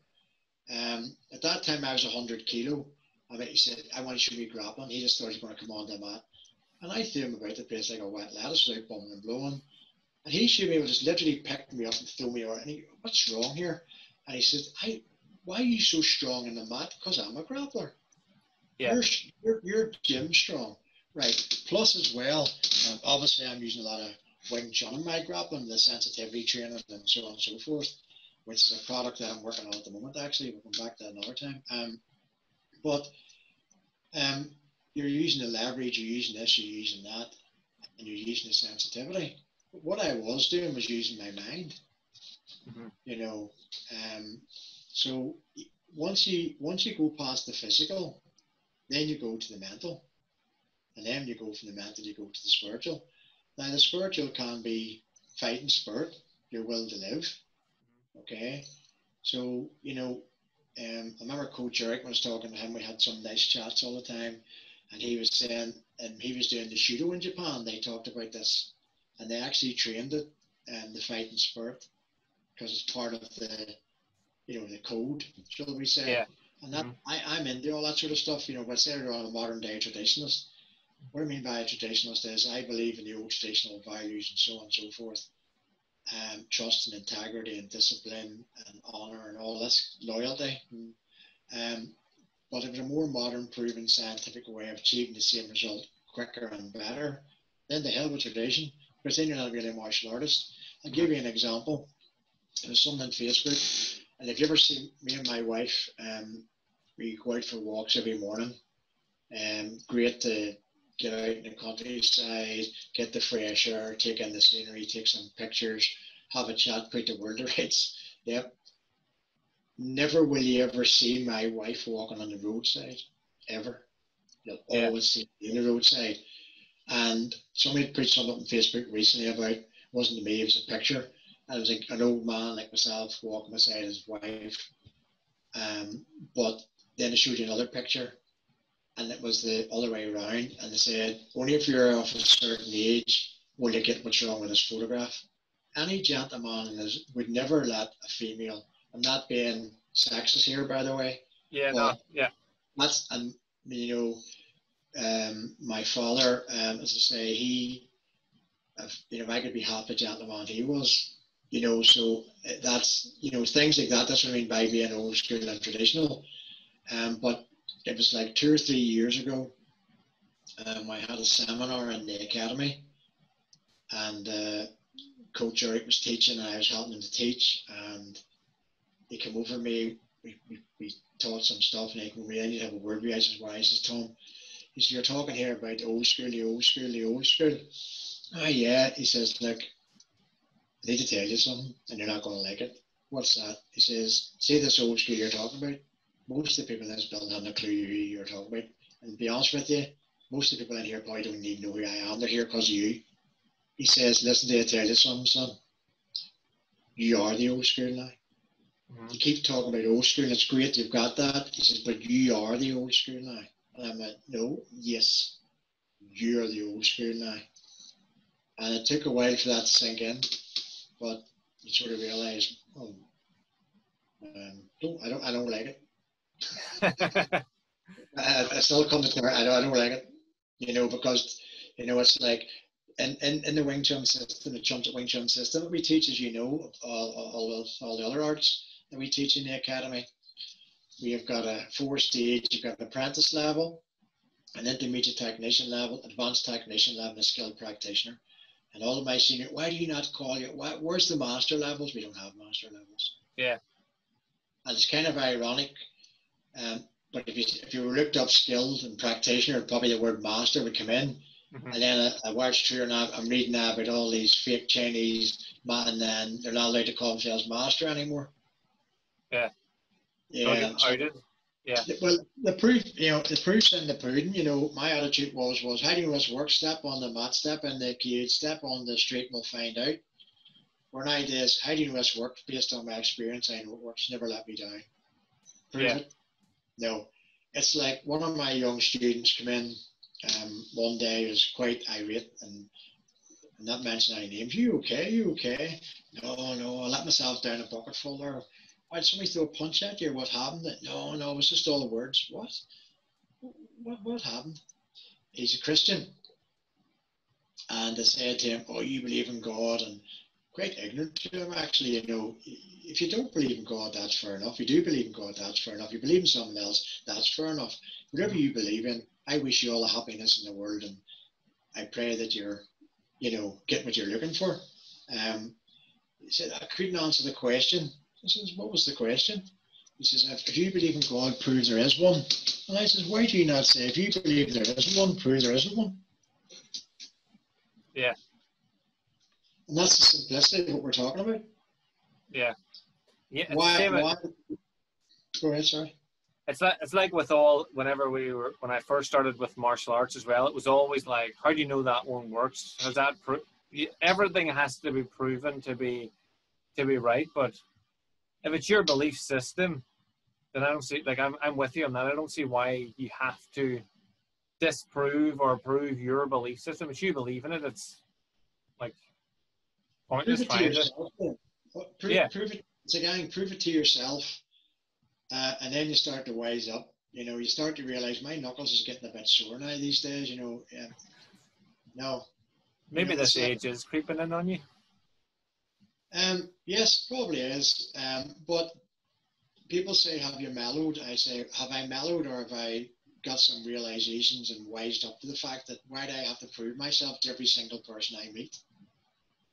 Um, at that time, I was 100 kilo. I mean, he said, I want to show you grappling. He just thought he was going to come on the mat. And I threw him about the place like a wet lettuce, like bumming and blowing. And he showed me, able to just literally pick me up and throw me out. And he, what's wrong here? And he said, I, why are you so strong in the mat? Because I'm a grappler. Yeah. You're, you're, you're gym strong. Right. Plus, as well, um, obviously, I'm using a lot of Wing Chun in my grappling, the sensitivity training, and so on and so forth, which is a product that I'm working on at the moment, actually. We'll come back to that another time. Um, but um, you're using the leverage, you're using this, you're using that, and you're using the sensitivity. What I was doing was using my mind. Mhm. You know, um, so once you once you go past the physical, then you go to the mental, and then you go from the mental, you go to the spiritual. Now the spiritual can be fighting spirit, your will to live. Okay, so you know, um, I remember Coach Eric was talking to him. We had some nice chats all the time, and he was saying, and he was doing the judo in Japan. They talked about this, and they actually trained it and the fighting spirit because it's part of the, you know, the code, shall we say? Yeah. And that Mhm. I, I'm into all that sort of stuff, you know, but say I'm a modern day traditionalist. What I mean by a traditionalist is I believe in the old traditional values and so on and so forth. Um, trust and integrity and discipline and honor and all this loyalty. Um, but if it's a more modern, proven, scientific way of achieving the same result quicker and better, then the hell with tradition, because then you're not really a martial artist. I'll give you an example. There's something on Facebook, and if you ever see me and my wife, um, we go out for walks every morning. Um, great to get out in the countryside, get the fresh air, take in the scenery, take some pictures, have a chat, put the word to rights. Yep. Never will you ever see my wife walking on the roadside, ever. You'll Yeah. always see me on the roadside. And somebody put something on Facebook recently about, it wasn't me, it was a picture. And it was like an old man like myself walking beside his wife. Um, but then they showed you another picture and it was the other way around. And they said, only if you're of a certain age will you get what's wrong with this photograph. Any gentleman is, would never let a female, I'm not being sexist here, by the way, Yeah, no, Well, yeah, that's and you know um, my father um, as I say he you know if I could be half a gentleman he was you know so uh, that's you know things like that that's what I mean by being old school and traditional um, but it was like two or three years ago um, I had a seminar in the academy and uh, coach Eric was teaching and I was helping him to teach and he came over me we, we, we taught some stuff and like when we ended to have a word with I says, why? He says, Tom, he says, you're talking here about the old school, the old school, the old school. Ah, yeah. He says, look, I need to tell you something and you're not going to like it. What's that? He says, see this old school you're talking about? Most of the people in this building have no clue who you're talking about. And to be honest with you, most of the people in here probably don't even know who I am. They're here because of you. He says, listen to tell you something, son. You are the old school now. Mhm. You keep talking about old school, it's great you've got that. He says, but you are the old school now. And I went, no, yes, you're the old school now. And it took a while for that to sink in, but you sort of realize, oh, um, don't, I don't, I don't like it. I, I still come to I don't, I don't like it, you know, because, you know, it's like, in, in, in the Wing Chun system, the Chum Wing Chun system that we teach, as you know, all, all, all, all the other arts that we teach in the academy, we have got a four stage, you've got an apprentice level, an intermediate technician level, advanced technician level, and a skilled practitioner. And all of my senior, why do you not call you, why, where's the master levels? We don't have master levels. Yeah. And it's kind of ironic, um, but if you, if you were looked up skilled and practitioner, probably the word master would come in. Mhm. And then I, I watched through and I, I'm reading now about all these fake Chinese, ma- and then they're not allowed to call themselves master anymore. Yeah. Yeah. Did? Yeah. Well, the proof, you know, the proof's in the pudding. You know, my attitude was, was how do you know work? Step on the mat, step in the cage, step on the street, and we'll find out. Where nowadays, how do you know this? Based on my experience, I know it works. Never let me down. Prove Yeah. it. no. It's like one of my young students come in um, one day was quite irate and, and not mention any names. You okay? You okay? No, no. I let myself down a bucket full there. Why did somebody throw a punch at you? What happened? No, no. It was just all the words. What? What? What happened? He's a Christian, and I said to him, "Oh, you believe in God?" and quite ignorant to him actually. You know, if you don't believe in God, that's fair enough. You do believe in God, that's fair enough. You believe in someone else, that's fair enough. Whatever you believe in, I wish you all the happiness in the world, and I pray that you're, you know, getting what you're looking for. Um, he said, I couldn't answer the question. I says, What was the question? He says, If you believe in God, prove there is one. And I says, Why do you not say, if you believe there isn't one, prove there isn't one? Yeah. And that's the simplicity of what we're talking about. Yeah. Yeah. Why, why? Go ahead, sorry it's like it's like with all whenever we were when I first started with martial arts as well. It was always like, how do you know that one works? Has that pro- everything has to be proven to be to be right? But if it's your belief system, then I don't see like I'm I'm with you on that. I don't see why you have to disprove or prove your belief system. If you believe in it, it's like pointless prove it to yourself, prove, yeah. prove it. It's again, prove it to yourself uh, and then you start to wise up. You know, you start to realize my knuckles is getting a bit sore now these days. You know, yeah. no. Maybe you know, this age is creeping in on you. Um, yes, probably is. Um, but people say, "Have you mellowed?" I say, "Have I mellowed, or have I got some realizations and wised up to the fact that why do I have to prove myself to every single person I meet?"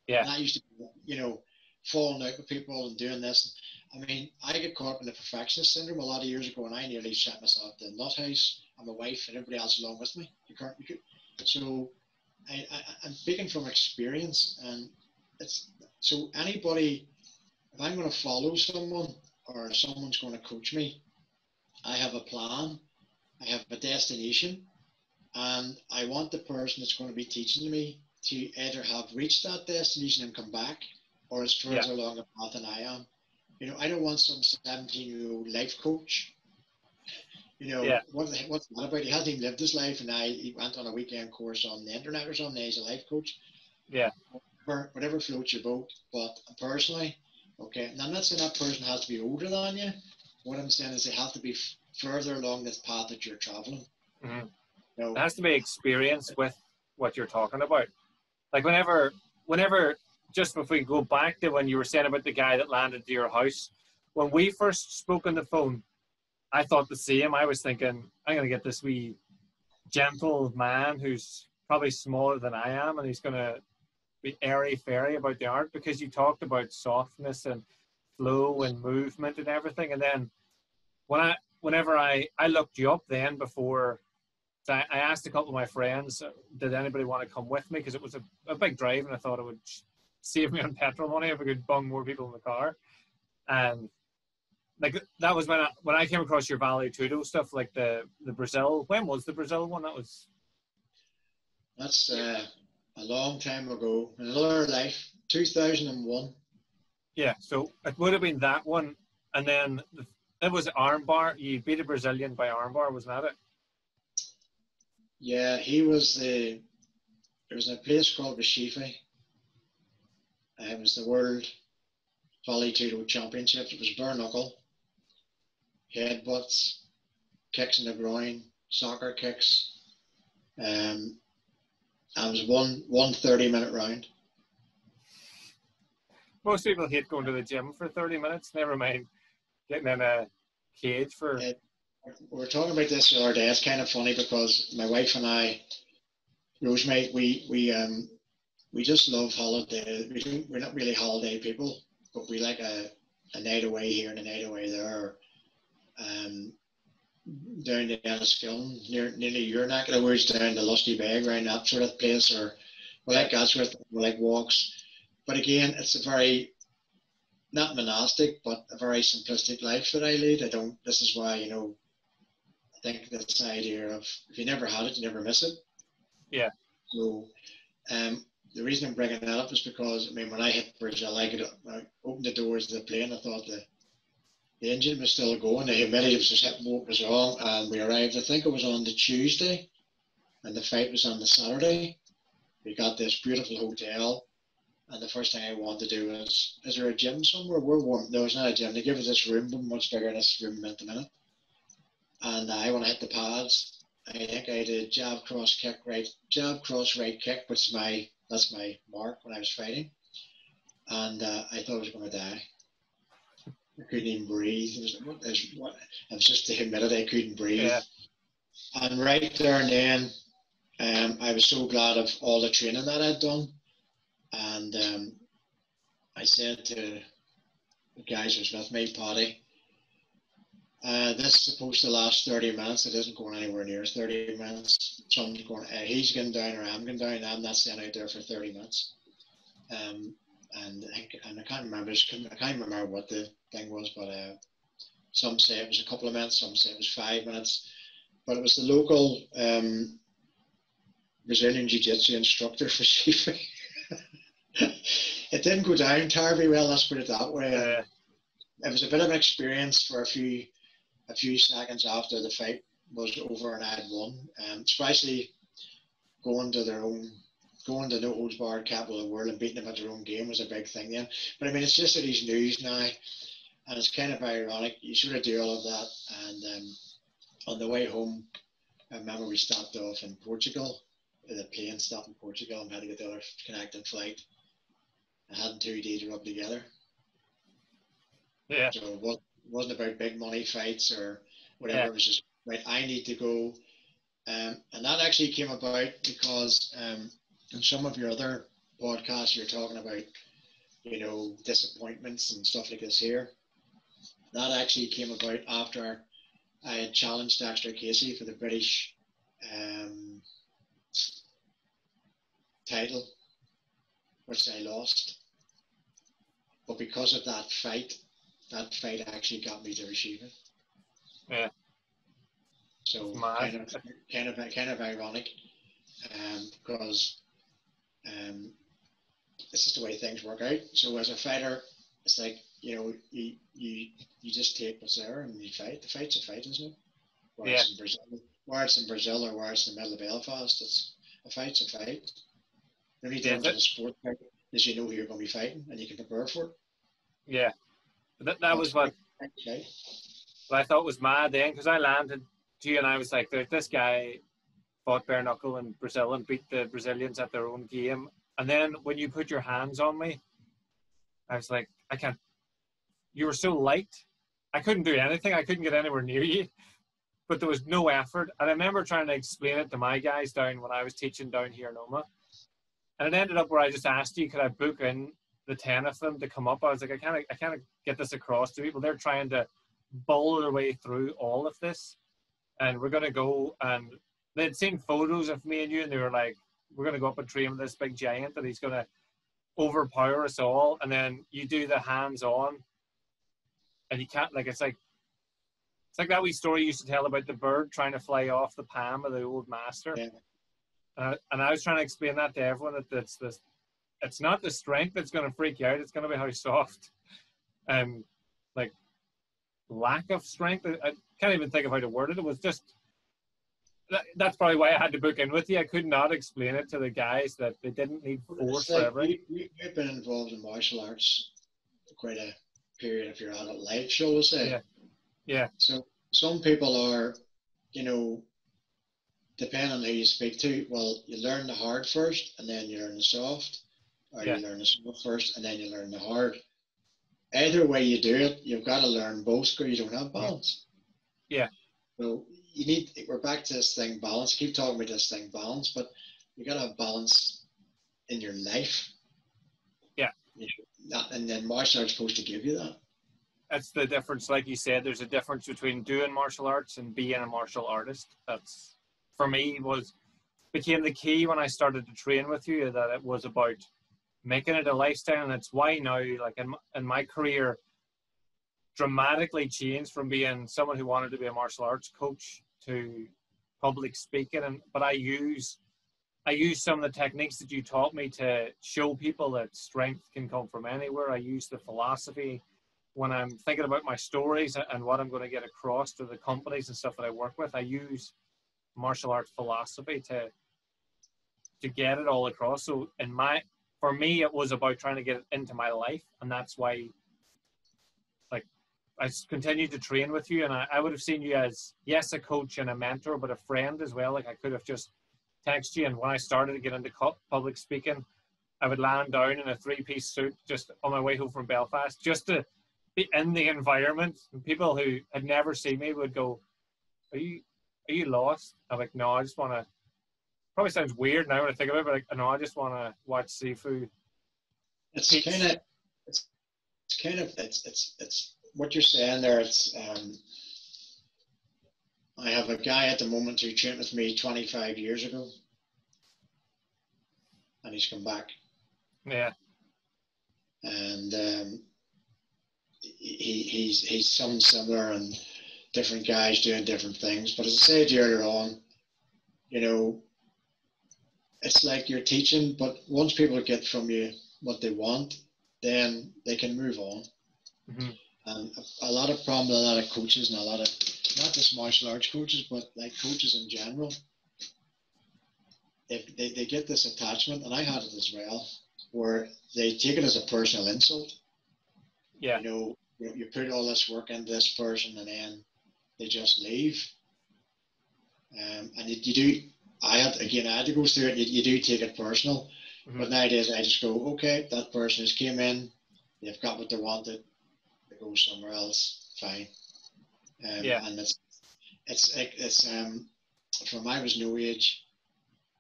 Yeah. And I used to, you know, falling out with people and doing this. I mean, I get caught up in the perfectionist syndrome a lot of years ago, and I nearly shut myself to the nut house. I'm a wife, and everybody else along with me. You can't. You could, so, I, I, I'm speaking from experience, and it's so anybody. If I'm going to follow someone, or someone's going to coach me, I have a plan. I have a destination, and I want the person that's going to be teaching me to either have reached that destination and come back, or as further yeah. along a path than I am. You know, I don't want some 17 year old life coach. You know, yeah. what, what's that about? He hasn't even lived his life, and I he went on a weekend course on the internet or something. He's a life coach. Yeah. Whatever, floats your boat. But personally, okay, and I'm not saying that person has to be older than you. What I'm saying is they have to be f- further along this path that you're traveling. Mm-hmm. You know, has to be experience with what you're talking about. Like whenever, whenever just if we go back to when you were saying about the guy that landed to your house, when we first spoke on the phone, I thought the same. I was thinking, I'm going to get this wee gentle man who's probably smaller than I am, and he's going to airy fairy about the art because you talked about softness and flow and movement and everything. And then when I, whenever I, I looked you up then before, I, I asked a couple of my friends, did anybody want to come with me? Because it was a, a big drive, and I thought it would save me on petrol money if I could bung more people in the car. And like that was when I when I came across your Vale Tudo stuff, like the the Brazil. When was the Brazil one? That was. That's uh, a long time ago. In another life, two thousand and one. Yeah, so it would have been that one, and then it was armbar. You beat a Brazilian by armbar, wasn't that it? Yeah, he was the. There was a place called Recife it was the World Vale Tudo Championships. It was bare knuckle, headbutts, kicks in the groin, soccer kicks. Um, and it was one one 30 minute round. Most people hate going to the gym for 30 minutes, never mind getting in a cage for. It, we were talking about this the other day. It's kind of funny because my wife and I, Rosemary, we, we um, we just love holiday. We we're not really holiday people, but we like a, a night away here and a night away there. Um, down to Enniskillen, near nearly your neck of the woods, down to Lusty Beg, around that sort of place, or we like Gadsworth, we like walks. But again, it's a very not monastic, but a very simplistic life that I lead. I don't. This is why you know. I think this idea of if you never had it, you never miss it. Yeah. So, um, the reason I'm bringing that up is because I mean when I hit Brazil, I could I opened the doors of the plane. I thought the the engine was still going. The humidity was just hitting what was wrong, and we arrived. I think it was on the Tuesday, and the fight was on the Saturday. We got this beautiful hotel, and the first thing I wanted to do was, is there a gym somewhere? We're warm. No, it's not a gym. They gave us this room, but much bigger than this room at the minute. And I want to hit the pads. I think I did jab, cross, kick, right, jab, cross, right, kick, which is my that's my mark when I was fighting. And uh, I thought I was going to die. I couldn't even breathe. It was, what is, what, it was just the humidity. I couldn't breathe. Yeah. And right there and then, um, I was so glad of all the training that I'd done. And um, I said to the guys who was with me, Paddy, uh, this is supposed to last 30 minutes. It isn't going anywhere near 30 minutes. Someone's going, uh, he's going down or I'm going down. I'm not staying out there for 30 minutes. Um, and I, and I can't remember. I can't remember what the thing was, but uh, some say it was a couple of minutes. Some say it was five minutes. But it was the local um, Brazilian Jiu-Jitsu instructor for Shifi. it didn't go down terribly well. Let's put it that way. Uh, it was a bit of an experience for a few a few seconds after the fight was over and I had won. Um, especially going to their own, going to no holds barred capital of the world and beating them at their own game was a big thing then. But I mean, it's just that he's news now, and it's kind of ironic. You sort of do all of that, and um, on the way home, I remember we stopped off in Portugal. The plane stopped in Portugal and had to get the other connecting flight. I had two days to rub together. Yeah. So it wasn't about big money fights or whatever. Yeah. It was just right. I need to go, um, and that actually came about because um, in some of your other podcasts you're talking about, you know, disappointments and stuff like this here. That actually came about after I had challenged Dexter Casey for the British um, title, which I lost. But because of that fight, that fight actually got me to Recife. Yeah. So kind of, kind of kind of ironic, um, because um, it's just the way things work out. So as a fighter, it's like you know you you you just take what's there and you fight. The fight's a fight, isn't it? Where yeah. it's in Brazil, where it's in Brazil or where it's in the middle of Belfast, it's a fight's a fight. The only in a sport is you know who you're going to be fighting and you can prepare for it. Yeah, that, that was what, what I thought was mad then because I landed to you and I was like, this guy fought bare knuckle in Brazil and beat the Brazilians at their own game. And then when you put your hands on me, I was like, I can't. You were so light. I couldn't do anything. I couldn't get anywhere near you. But there was no effort. And I remember trying to explain it to my guys down when I was teaching down here in Omagh. And it ended up where I just asked you, could I book in the ten of them to come up. I was like, I can't, I can't get this across to people. They're trying to bowl their way through all of this, and we're gonna go and they'd seen photos of me and you, and they were like, we're gonna go up and train with this big giant, and he's gonna overpower us all. And then you do the hands on, and you can't like it's like. It's like that wee story you used to tell about the bird trying to fly off the palm of the old master. Yeah. Uh, and I was trying to explain that to everyone that it's this it's not the strength that's going to freak you out. It's going to be how soft and like lack of strength. I, can't even think of how to word it. It was just that, that's probably why I had to book in with you. I could not explain it to the guys that they didn't need force like forever. You, have been involved in martial arts quite a period of your adult life, shall we say? Yeah. Yeah. So some people are, you know, depending on who you speak to, well, you learn the hard first and then you learn the soft or yeah. you learn the soft first and then you learn the hard. Either way you do it, you've got to learn both because you don't have balance. Yeah. So you need, we're back to this thing balance. Keep talking about this thing balance, but you got to have balance in your life. Yeah. Not, and then martial arts supposed to give you that. That's the difference. Like you said, there's a difference between doing martial arts and being a martial artist. That's for me was became the key when I started to train with you that it was about making it a lifestyle, and it's why now, like in in my career, dramatically changed from being someone who wanted to be a martial arts coach to public speaking. And but I use I use some of the techniques that you taught me to show people that strength can come from anywhere. I use the philosophy when I'm thinking about my stories and what I'm going to get across to the companies and stuff that I work with, I use martial arts philosophy to to get it all across. So in my for me it was about trying to get it into my life and that's why like I continued to train with you and I, I would have seen you as yes a coach and a mentor but a friend as well. Like I could have just texted you and when I started to get into public speaking I would land down in a three piece suit just on my way home from Belfast just to be in the environment. And people who had never seen me would go, Are you are you lost? I'm like, No, I just wanna probably sounds weird now when I think of it, but like, no, I just wanna watch seafood. It's kind of it's, it's kind of it's it's it's what you're saying there, it's um I have a guy at the moment who trained with me 25 years ago, and he's come back. Yeah. And um, he, he's he's some similar and different guys doing different things. But as I said earlier on, you know, it's like you're teaching, but once people get from you what they want, then they can move on. Mm-hmm. And a, a, lot of problem, a lot of coaches and a lot of not just martial arts coaches, but like coaches in general, if they, they get this attachment, and I had it as well, where they take it as a personal insult. Yeah. You know, you, put all this work into this person and then they just leave. Um, and you, you, do, I had, again, I had to go through it, you, you do take it personal. Mm-hmm. But nowadays I just go, okay, that person has came in, they've got what they wanted, they go somewhere else, fine. Um, yeah. And it's, it's, it's, um, from I was no age,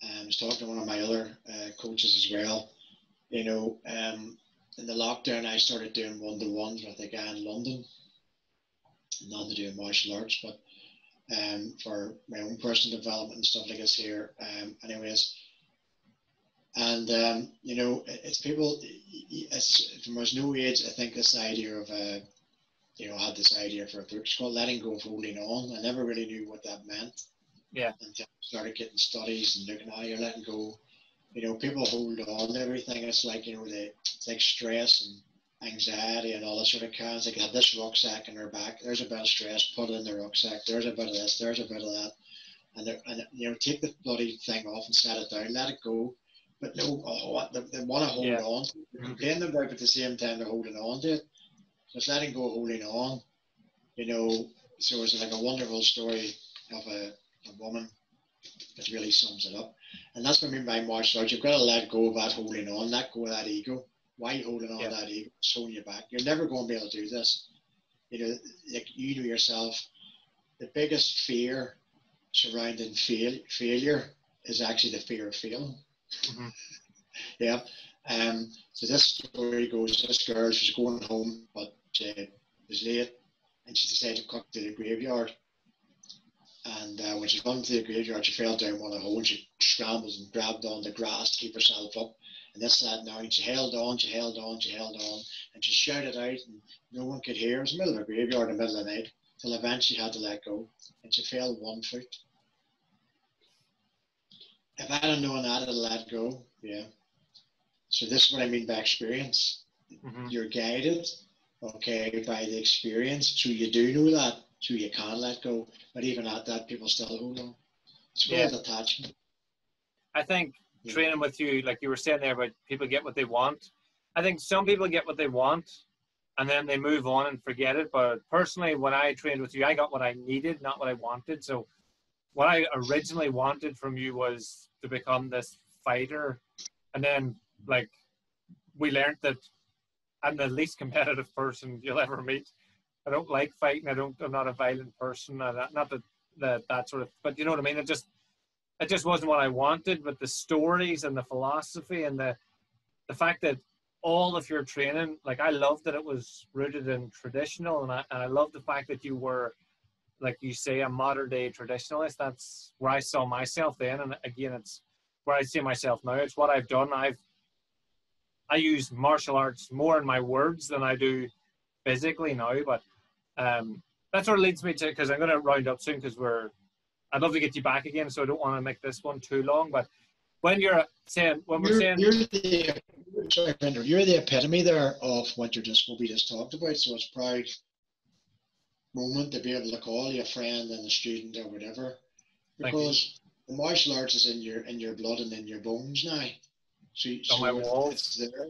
um, I was talking to one of my other uh, coaches as well, you know, um, in the lockdown, I started doing one to ones with a guy in London. Not to do martial arts, but um, for my own personal development and stuff like this here. Um, anyways, and um, you know, it's people. It's from as no age. I think this idea of uh, you know, I had this idea for a book. It's called letting go of holding on. I never really knew what that meant. Yeah. Until I started getting studies and looking at you're letting go you know, people hold on to everything. It's like, you know, they, like stress and anxiety and all that sort of kinds. Like have this rucksack in their back. There's a bit of stress, put it in the rucksack. There's a bit of this, there's a bit of that. And, and you know, take the bloody thing off and set it down, let it go. But no, oh, they, they want to hold yeah. on. They're complaining about it, but at the same time, they're holding on to it. It's letting go, holding on. You know, so it's like a wonderful story of a, a woman that really sums it up. And that's what I mean by martial arts. You've got to let go of that holding on, let go of that ego. Why are you holding on yeah. that ego? It's holding you back. You're never going to be able to do this. You know, like you know yourself, the biggest fear surrounding fail, failure is actually the fear of failing. Mm-hmm. yeah. Um, so this story goes, this girl, she's going home, but she was late and she decided to cut to the graveyard and uh, when she got to the graveyard, she fell down one of the holes. She scrambles and grabbed on the grass to keep herself up. And this, that, now, and she held on, she held on, she held on, and she shouted out, and no one could hear. It was the middle of a graveyard in the middle of the night, till eventually she had to let go, and she fell one foot. If I had known that, I'd let go. Yeah. So this is what I mean by experience. Mm-hmm. You're guided, okay, by the experience. So you do know that so you can let go. But even at that, people still hold on. It's yeah. attachment. I think yeah. training with you, like you were saying there about people get what they want. I think some people get what they want and then they move on and forget it. But personally, when I trained with you, I got what I needed, not what I wanted. So what I originally wanted from you was to become this fighter. And then like we learned that I'm the least competitive person you'll ever meet. I don't like fighting. I don't. I'm not a violent person. Not that that that sort of. But you know what I mean. It just it just wasn't what I wanted. But the stories and the philosophy and the the fact that all of your training, like I loved that it was rooted in traditional, and I and I love the fact that you were, like you say, a modern day traditionalist. That's where I saw myself then, and again, it's where I see myself now. It's what I've done. I've I use martial arts more in my words than I do physically now, but um, that sort of leads me to because I'm going to round up soon because we're. I'd love to get you back again, so I don't want to make this one too long. But when you're saying when we're you're, saying you're the sorry, you're the epitome there of what you're just what we just talked about. So it's proud moment to be able to call you a friend and a student or whatever, because the martial arts is in your in your blood and in your bones now. So, On my walls. it's there.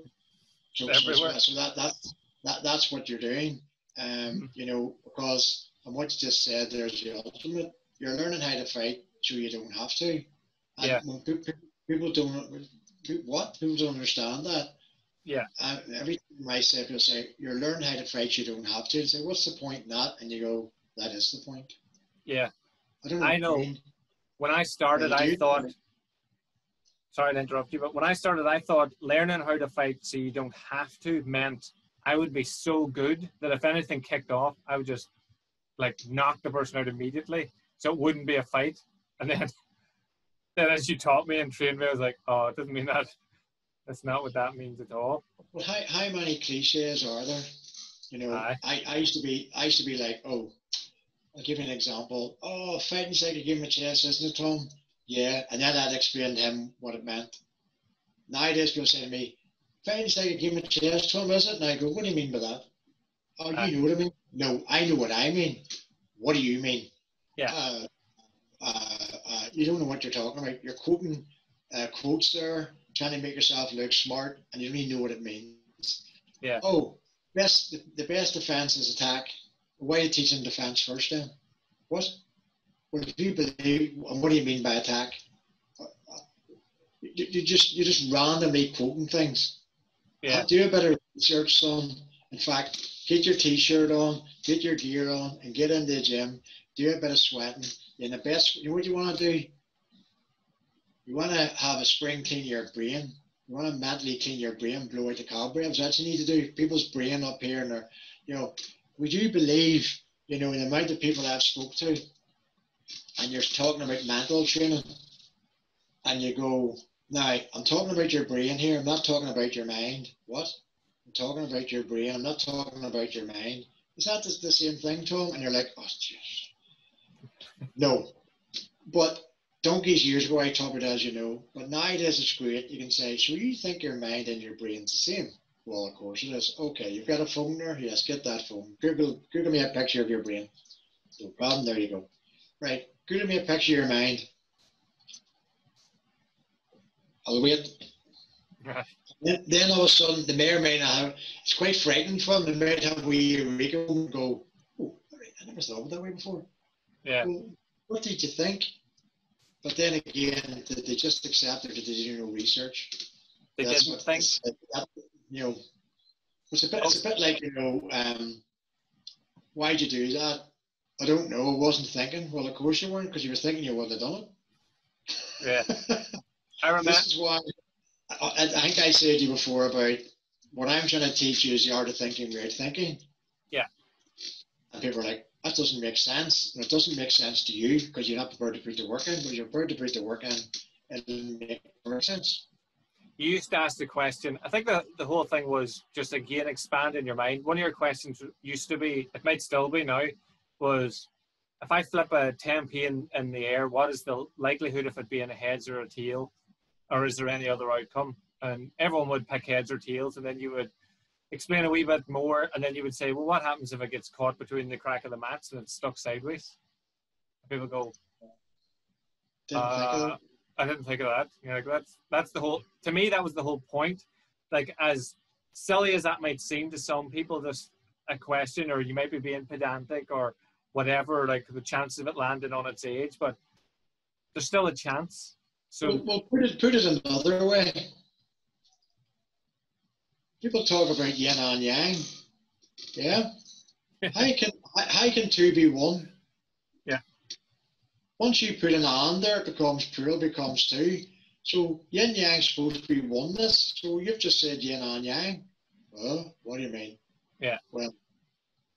So, Everywhere. so, so that that's that that's what you're doing. Um, Mm-hmm. you know, because and what you just said there's the ultimate. You're learning how to fight so you don't have to. And Yeah. when pe- pe- people don't what people don't understand that. Yeah. Uh, every time I say people say you're learning how to fight, you don't have to. Say what's the point in that? And you go, that is the point. Yeah. I don't know. I know. When I started, I thought. Sorry to interrupt you, but when I started, I thought learning how to fight so you don't have to meant I would be so good that if anything kicked off, I would just like knock the person out immediately, so it wouldn't be a fight. And then, then as you taught me and trained me, I was like, oh, it doesn't mean that. That's not what that means at all. Well, how, how many cliches are there? You know, Aye. I, I used to be I used to be like, oh, I'll give you an example. Oh, fighting's like a game of chess, isn't it, Tom? Yeah, and then I'd explain to him what it meant. Nowadays, people say to me, fighting's like a game of chess, Tom, is it? And I go, what do you mean by that? Oh, you know what I mean? No, I know what I mean. What do you mean? Yeah. Uh, uh, uh, you don't know what you're talking about. You're quoting uh, quotes there, trying to make yourself look smart, and you don't even know what it means. Yeah. Oh, best the, the best defense is attack. Why are you teaching defense first then? What? Well, if you believe, and what do you mean by attack? You, just you just randomly quoting things. Yeah, Do a bit of research, son. In fact, get your t-shirt on, get your gear on, and get in the gym. Do a bit of sweating. And the best, you know what you want to do? You want to have a spring clean your brain. You want to mentally clean your brain, blow out the cobwebs. That's what you need to do. People's brain up here, and they're, you know, would you believe, you know, in the amount of people I've spoke to, and you're talking about mental training, and you go, now I'm talking about your brain here. I'm not talking about your mind. What? I'm talking about your brain. I'm not talking about your mind. Is that the, the same thing, Tom? And you're like, oh, jeez. No. But donkeys years ago, I taught it as you know. But nowadays, it's great. You can say, so you think your mind and your brain's the same? Well, of course it is. Okay, you've got a phone there. Yes, get that phone. Google, Google me a picture of your brain. No problem. There you go. Right. Google me a picture of your mind. I'll wait. right. Then, then all of a sudden, the mayor may not have, it's quite frightening for them. They might have a wee eureka and go, oh, I never thought of it that way before. yeah, Well, what did you think? But then again, did they just accept it or did they do no research? they That's didn't think. that- you know, it's a bit, it's a bit like, you know, um, why'd you do that? I don't know. I wasn't thinking. Well, of course you weren't because you were thinking you wouldn't have done it. Yeah. I remember. this is why I, I think I said to you before about what I'm trying to teach you is the art of thinking without thinking. Yeah. And people are like, that doesn't make sense. And it doesn't make sense to you because you're not prepared to put the work in. But you're prepared to put the work in, it'll make sense. you used to ask the question. I think the, the whole thing was just again expand in your mind. One of your questions used to be, it might still be now, was if I flip a 10p in, in the air, what is the likelihood of it being a heads or a tail? Or is there any other outcome? And everyone would pick heads or tails, and then you would explain a wee bit more, and then you would say, well, what happens if it gets caught between the crack of the mats and it's stuck sideways? People go, Didn't uh. I didn't think of that. You know, like that's that's the whole. To me, that was the whole point. Like as silly as that might seem to some people, just a question, or you might be being pedantic, or whatever. Like the chance of it landing on its age, but there's still a chance. So Well, well, put it put it another way. People talk about yin and yang. Yeah. how can how, how can two be one? Yeah. Once you put an and there, it becomes plural, becomes two. So yin yang is supposed to be oneness. So you've just said yin and yang. Well, what do you mean? Yeah. Well,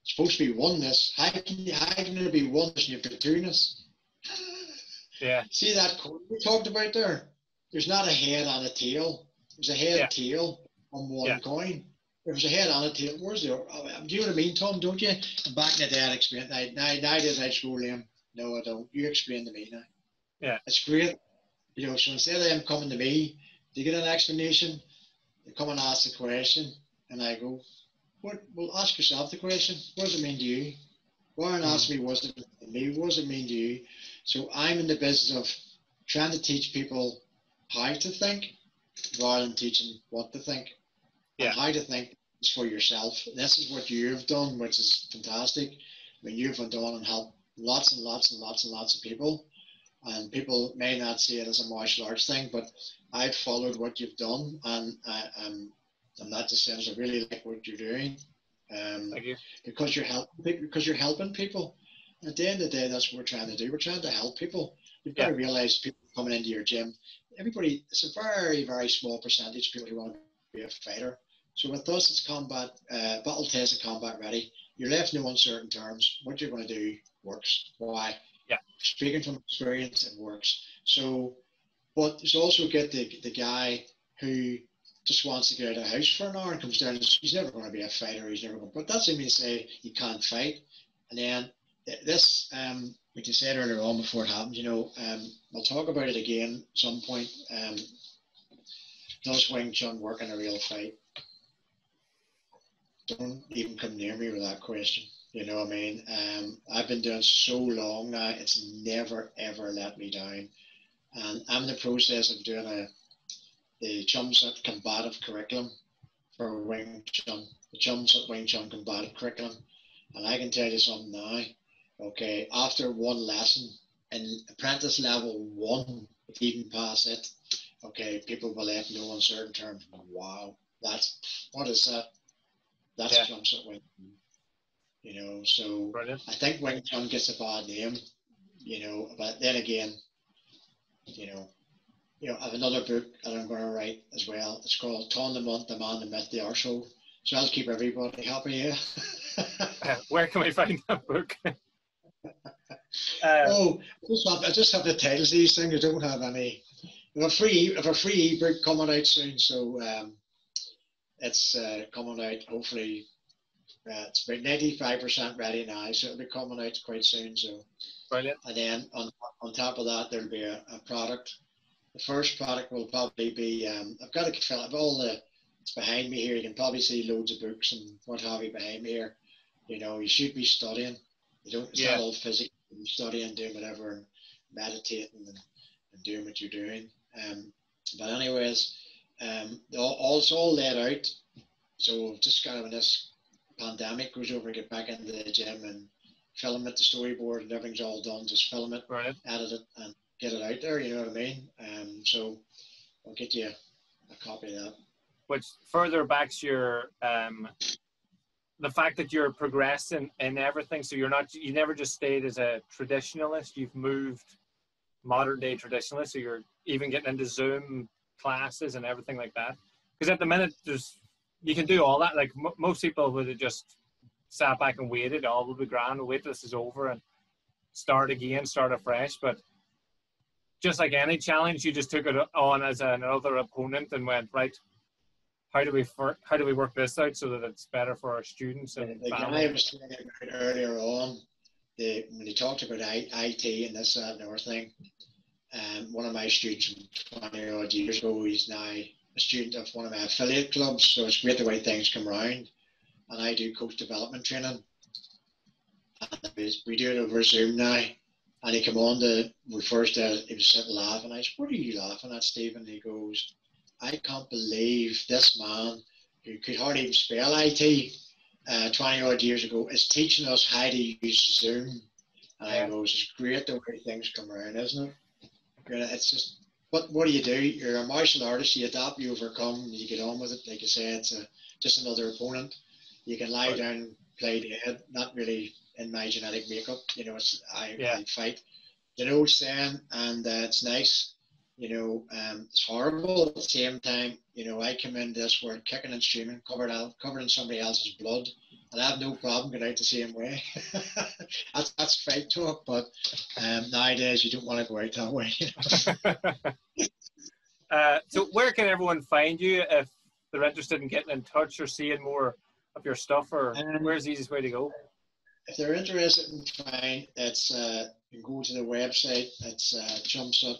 it's supposed to be oneness. How can you, how can there be oneness and you've got two-ness? yeah, See that coin we talked about there? There's not a head and a tail. There's a head Yeah. tail on one Yeah. coin. If there's a head and a tail, where's the? oh, Do you know what I mean, Tom? Don't you? And back in the day, I explained. Now, now, now did I school him? No, I don't. You explain to me now. Yeah. It's great. You know, so instead of them coming to me to get an explanation, they come and ask a question, and I go, "What? Well, ask yourself the question. What does it mean to you? Warren asked me, "What does it mean to me? What does it mean to you?" So I'm in the business of trying to teach people how to think rather than teaching what to think. Yeah. And how to think is for yourself. This is what you've done, which is fantastic. I mean, you've gone on and helped lots and lots and lots and lots of people. And people may not see it as a martial arts thing, but I've followed what you've done, and I, am I'm not just saying I really like what you're doing. Um, Thank you. Because you're helping because you're helping people. At the end of the day, that's what we're trying to do. We're trying to help people. You've got yeah. to realize people coming into your gym. Everybody, it's a very very small percentage of people who want to be a fighter. So with us, it's combat uh, battle tested, combat ready. You're left no uncertain terms. What you're going to do works. Why? Yeah. Speaking from experience, it works. So, but there's also get the the guy who just wants to get out of the house for an hour and comes down. And he's never going to be a fighter. He's never going. To. But that's mean to say he can't fight. And then this, um, like you said earlier on before it happens, you know, um, we'll talk about it again some point. Um, does Wing Chun work in a real fight? Don't even come near me with that question. You know what I mean? Um, I've been doing so long now, it's never ever let me down. And I'm in the process of doing a the Chum Sut combative curriculum for Wing Chun, the Chum Sut Wing Chun combative curriculum. And I can tell you something now. Okay, after one lesson in apprentice level one, if you can pass it, okay, people will have no uncertain terms. Wow, that's what is that? That's yeah. Chum Sut Wing Chun. You know, so Brilliant. I think Wing Chun gets a bad name, you know, but then again, you know, you know, I have another book that I'm going to write as well. It's called Ton the Month, the Man, the Myth, the Arsehole. So I'll keep everybody happy, yeah. uh, where can we find that book? uh, oh, I just, have, I just have the titles these things. I don't have any. I have a free, I have a free ebook coming out soon, so um, it's uh, coming out hopefully uh, it's about 95% ready now, so it'll be coming out quite soon. So, Brilliant. And then on, on top of that, there'll be a, a product. The first product will probably be um, I've got to fill up all the it's behind me here. You can probably see loads of books and what have you behind me here. You know, you should be studying. You don't it's yeah. not all physics. You studying, doing whatever, and meditating and, and doing what you're doing. Um, but anyways, um, all, all it's all laid out. So just kind of in this pandemic goes over, get back into the gym and film it, the storyboard and everything's all done. Just film it, right. edit it, and get it out there. You know what I mean? Um, so I'll get you a copy of that. Which further backs your um, the fact that you're progressing in everything. So you're not you never just stayed as a traditionalist. You've moved modern day traditionalist. So you're even getting into Zoom classes and everything like that. Because at the minute there's you can do all that. Like m- most people would have just sat back and waited. All will be grand. Wait this is over and start again, start afresh. But just like any challenge, you just took it on as another opponent and went right. How do we for, how do we work this out so that it's better for our students and the guy I was talking about earlier on, the when he talked about IT and this that and other thing, um, one of my students from twenty odd years ago, he's now a student of one of my affiliate clubs, so it's great the way things come around. And I do coach development training. And we do it over Zoom now. And he came on to, we first did he was sitting laughing. I said, What are you laughing at, Stephen? He goes, I can't believe this man who could hardly even spell IT uh, 20 odd years ago is teaching us how to use Zoom. And I goes, It's great the way things come around, isn't it? It's just but what do you do? You're a martial artist. You adapt, you overcome, you get on with it. Like I say, it's a, just another opponent. You can lie down, play dead. Not really in my genetic makeup. You know, it's I, yeah. I fight. You know, saying, and uh, it's nice. You know, um, it's horrible at the same time. You know, I come in this world kicking and screaming, covered out, covered in somebody else's blood and I have no problem getting out the same way. that's that's fight talk, but um, nowadays you don't want to go out that way. You know? uh, so, where can everyone find you if they're interested in getting in touch or seeing more of your stuff, or um, where's the easiest way to go? If they're interested in trying, it's uh, you can go to the website. It's uh, chumsut.co.uk.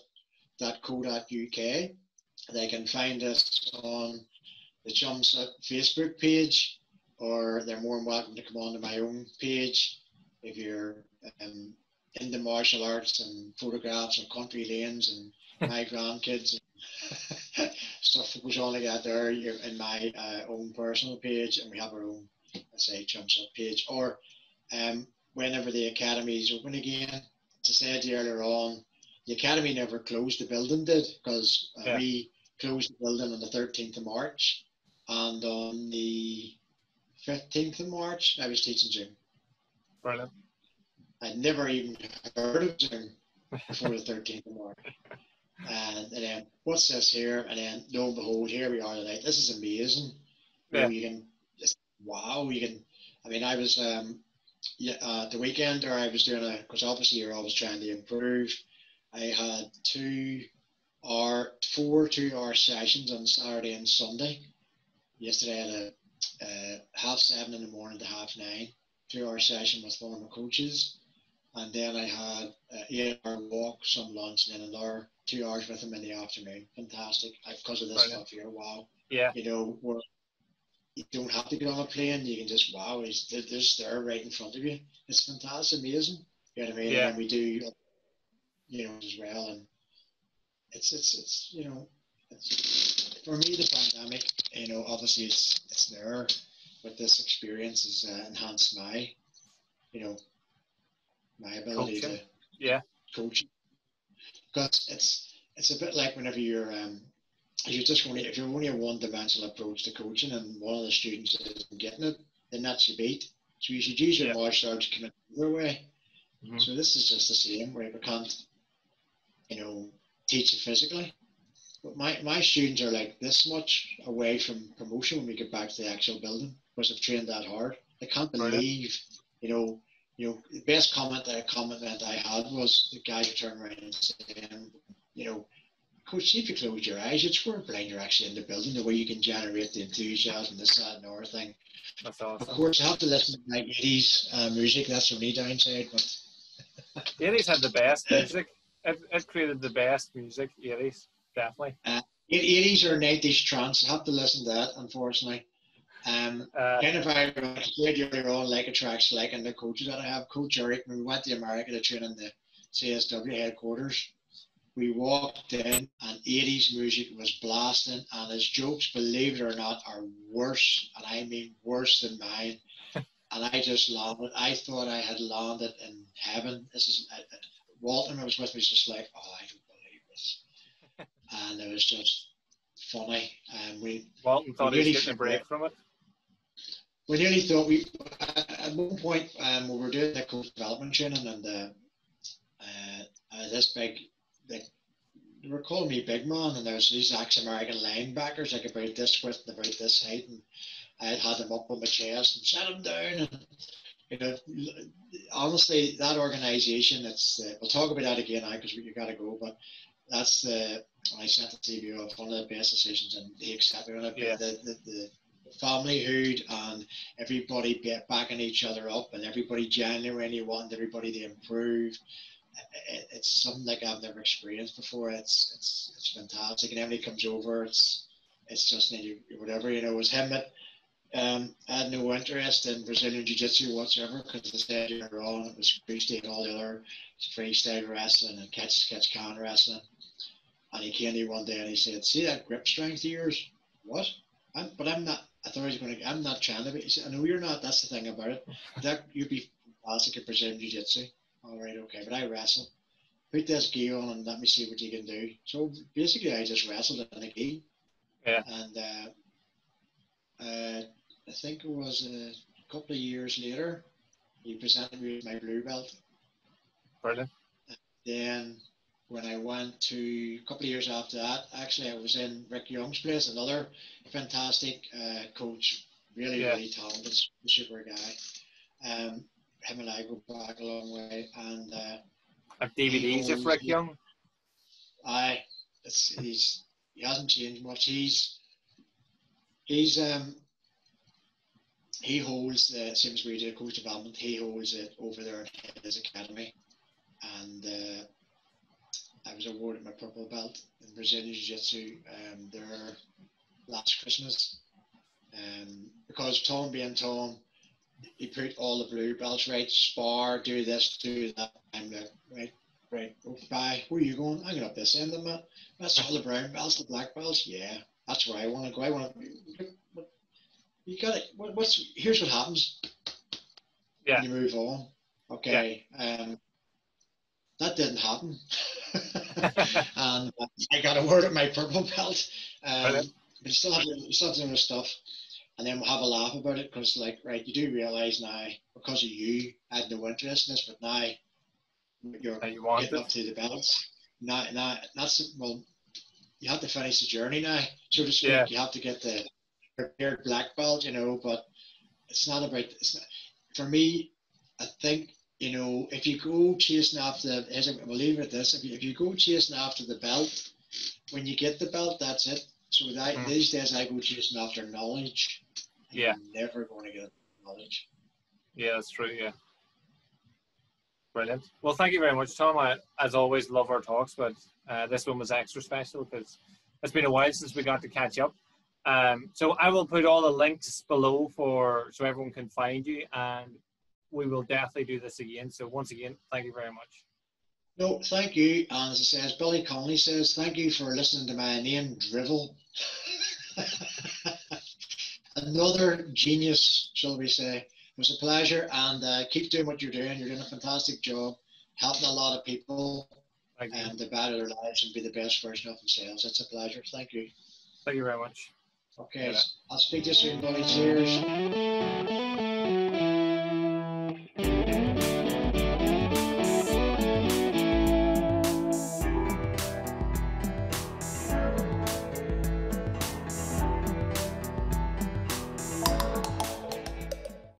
They can find us on the Chums Facebook page, or they're more than welcome to come onto my own page if you're um, into martial arts and photographs of country lanes and my grandkids and stuff that goes on like that there You're in my uh, own personal page and we have our own I say Chum Sut page or um, whenever the academy is open again as I said earlier on the academy never closed the building did because uh, yeah. we closed the building on the 13th of March and on the 15th of March I was teaching Zoom. Brilliant. I'd never even heard of Zoom before the 13th of March. And, and then what's this here? And then lo and behold, here we are tonight. This is amazing. Yeah. You, know, you can just wow. You can. I mean, I was um, yeah, uh, the weekend, or I was doing a because obviously you're always trying to improve. I had two or four two-hour sessions on Saturday and Sunday. Yesterday I had a uh, half seven in the morning to half nine, two-hour session with one of my coaches and then I had an eight hour walk, some lunch, and then another two hours with him in the afternoon. Fantastic. Because of this Brilliant. stuff here. Wow. Yeah. You know, where you don't have to get on a plane. You can just, wow, he's just there right in front of you. It's fantastic, amazing. You know what I mean? Yeah. And we do, you know, as well. And it's, it's, it's, you know, it's, for me, the pandemic, you know, obviously it's, it's there, but this experience has uh, enhanced my, you know, my ability Coaching. to yeah coach because it's it's a bit like whenever you're um you're just only if you're only a one dimensional approach to coaching and one of the students isn't getting it, then that's your beat. So you should use your yeah. martial arts in the way. Mm-hmm. So this is just the same where we can't, you know, teach it physically. But my, my students are like this much away from promotion when we get back to the actual building because they've trained that hard. They can't believe, you know, you know, the best comment that comment that I had was the guy who turned around and said, you know, Coach, see if you close your eyes, it's where blind you're actually in the building, the way you can generate the enthusiasm, this, that, and the other thing. That's awesome. Of course, I have to listen to my 80s uh, music, that's the only downside. But the 80s had the best music. It, it created the best music, 80s, definitely. Uh, 80s or 90s trance, I have to listen to that, unfortunately. Um, uh, kind of I said you're on like a tracks like and the coaches that I have, Coach Erik, when we went to America to train in the CSW headquarters, we walked in and 80s music was blasting and his jokes, believe it or not, are worse, and I mean worse than mine. and I just landed. I thought I had landed in heaven. This is uh, Walton was with me, just like, oh, I don't believe this. and it was just funny. And um, we Walton thought we really he was getting a break from it we nearly thought we at one point um, we were doing the development training and uh, uh, this big they, they were calling me big man and there's these ex-American linebackers like about this width and about this height and I had had them up on my chest and set them down and you know honestly that organization it's uh, we'll talk about that again now because you got to go but that's the when I sent the TV off one of the best decisions and they accepted it yeah. the, the, the familyhood and everybody backing each other up and everybody genuinely wanting everybody to improve. It's something like I've never experienced before. It's it's it's fantastic. And everybody comes over. It's it's just whatever you know. It was him that um, I had no interest in Brazilian Jiu Jitsu whatsoever because the said you're on it was freestyle all the other freestyle wrestling and catch catch can wrestling. And he came to me one day and he said, "See that grip strength of yours? What? I'm, but I'm not. I thought I was going to. I'm not trying to be. I know you're not. That's the thing about it. That you'd be fantastic at Brazilian Jiu Jitsu. All right, okay, but I wrestle. Put this gi on and let me see what you can do. So basically, I just wrestled in a gi. Yeah. And uh, uh, I think it was a couple of years later, he presented me with my blue belt. Brilliant. then when I went to a couple of years after that, actually, I was in Rick Young's place, another fantastic uh, coach, really, yeah. really talented, super guy. Um, him and I go back a long way, and uh, have DVDs of Rick Young. I, it's, he's he hasn't changed much. He's he's um he holds the same as we do coach development. He holds it over there at his academy, and. Uh, I was awarded my purple belt in Brazilian Jiu Jitsu um, there last Christmas. Um, because Tom being Tom, he put all the blue belts right, spar, do this, do that. I'm right, right, bye. Where are you going? I'm going up this end of it. That's all the brown belts, the black belts. Yeah, that's where I want to go. I want to. You got it. What, what's here's what happens. Yeah. You move on. Okay. Yeah. Um, that didn't happen. and I got a word at my purple belt. Um, but you still have still have to do stuff. And then we'll have a laugh about it because, like, right, you do realize now because of you, I had no interest in this, but now you're you getting it. up to the belts. Now, now that's well, you have to finish the journey now, so to speak. Yeah. You have to get the prepared black belt, you know. But it's not about. It's not, for me. I think you know, if you go chasing after, as I believe it this, if you, if you go chasing after the belt, when you get the belt, that's it. So that, mm. these days I go chasing after knowledge. Yeah. Never going to get knowledge. Yeah, that's true. Yeah. Brilliant. Well, thank you very much, Tom. I, as always, love our talks, but uh, this one was extra special because it's been a while since we got to catch up. Um, so I will put all the links below for so everyone can find you, and we will definitely do this again. So once again, thank you very much. No, thank you. And as I say, as Billy Connolly says, thank you for listening to my name drivel. Another genius, shall we say. It was a pleasure, and uh, keep doing what you're doing. You're doing a fantastic job, helping a lot of people, and to better their lives and be the best version of themselves. It's a pleasure. Thank you. Thank you very much. Okay, yeah. I'll speak to you soon, buddy. Cheers.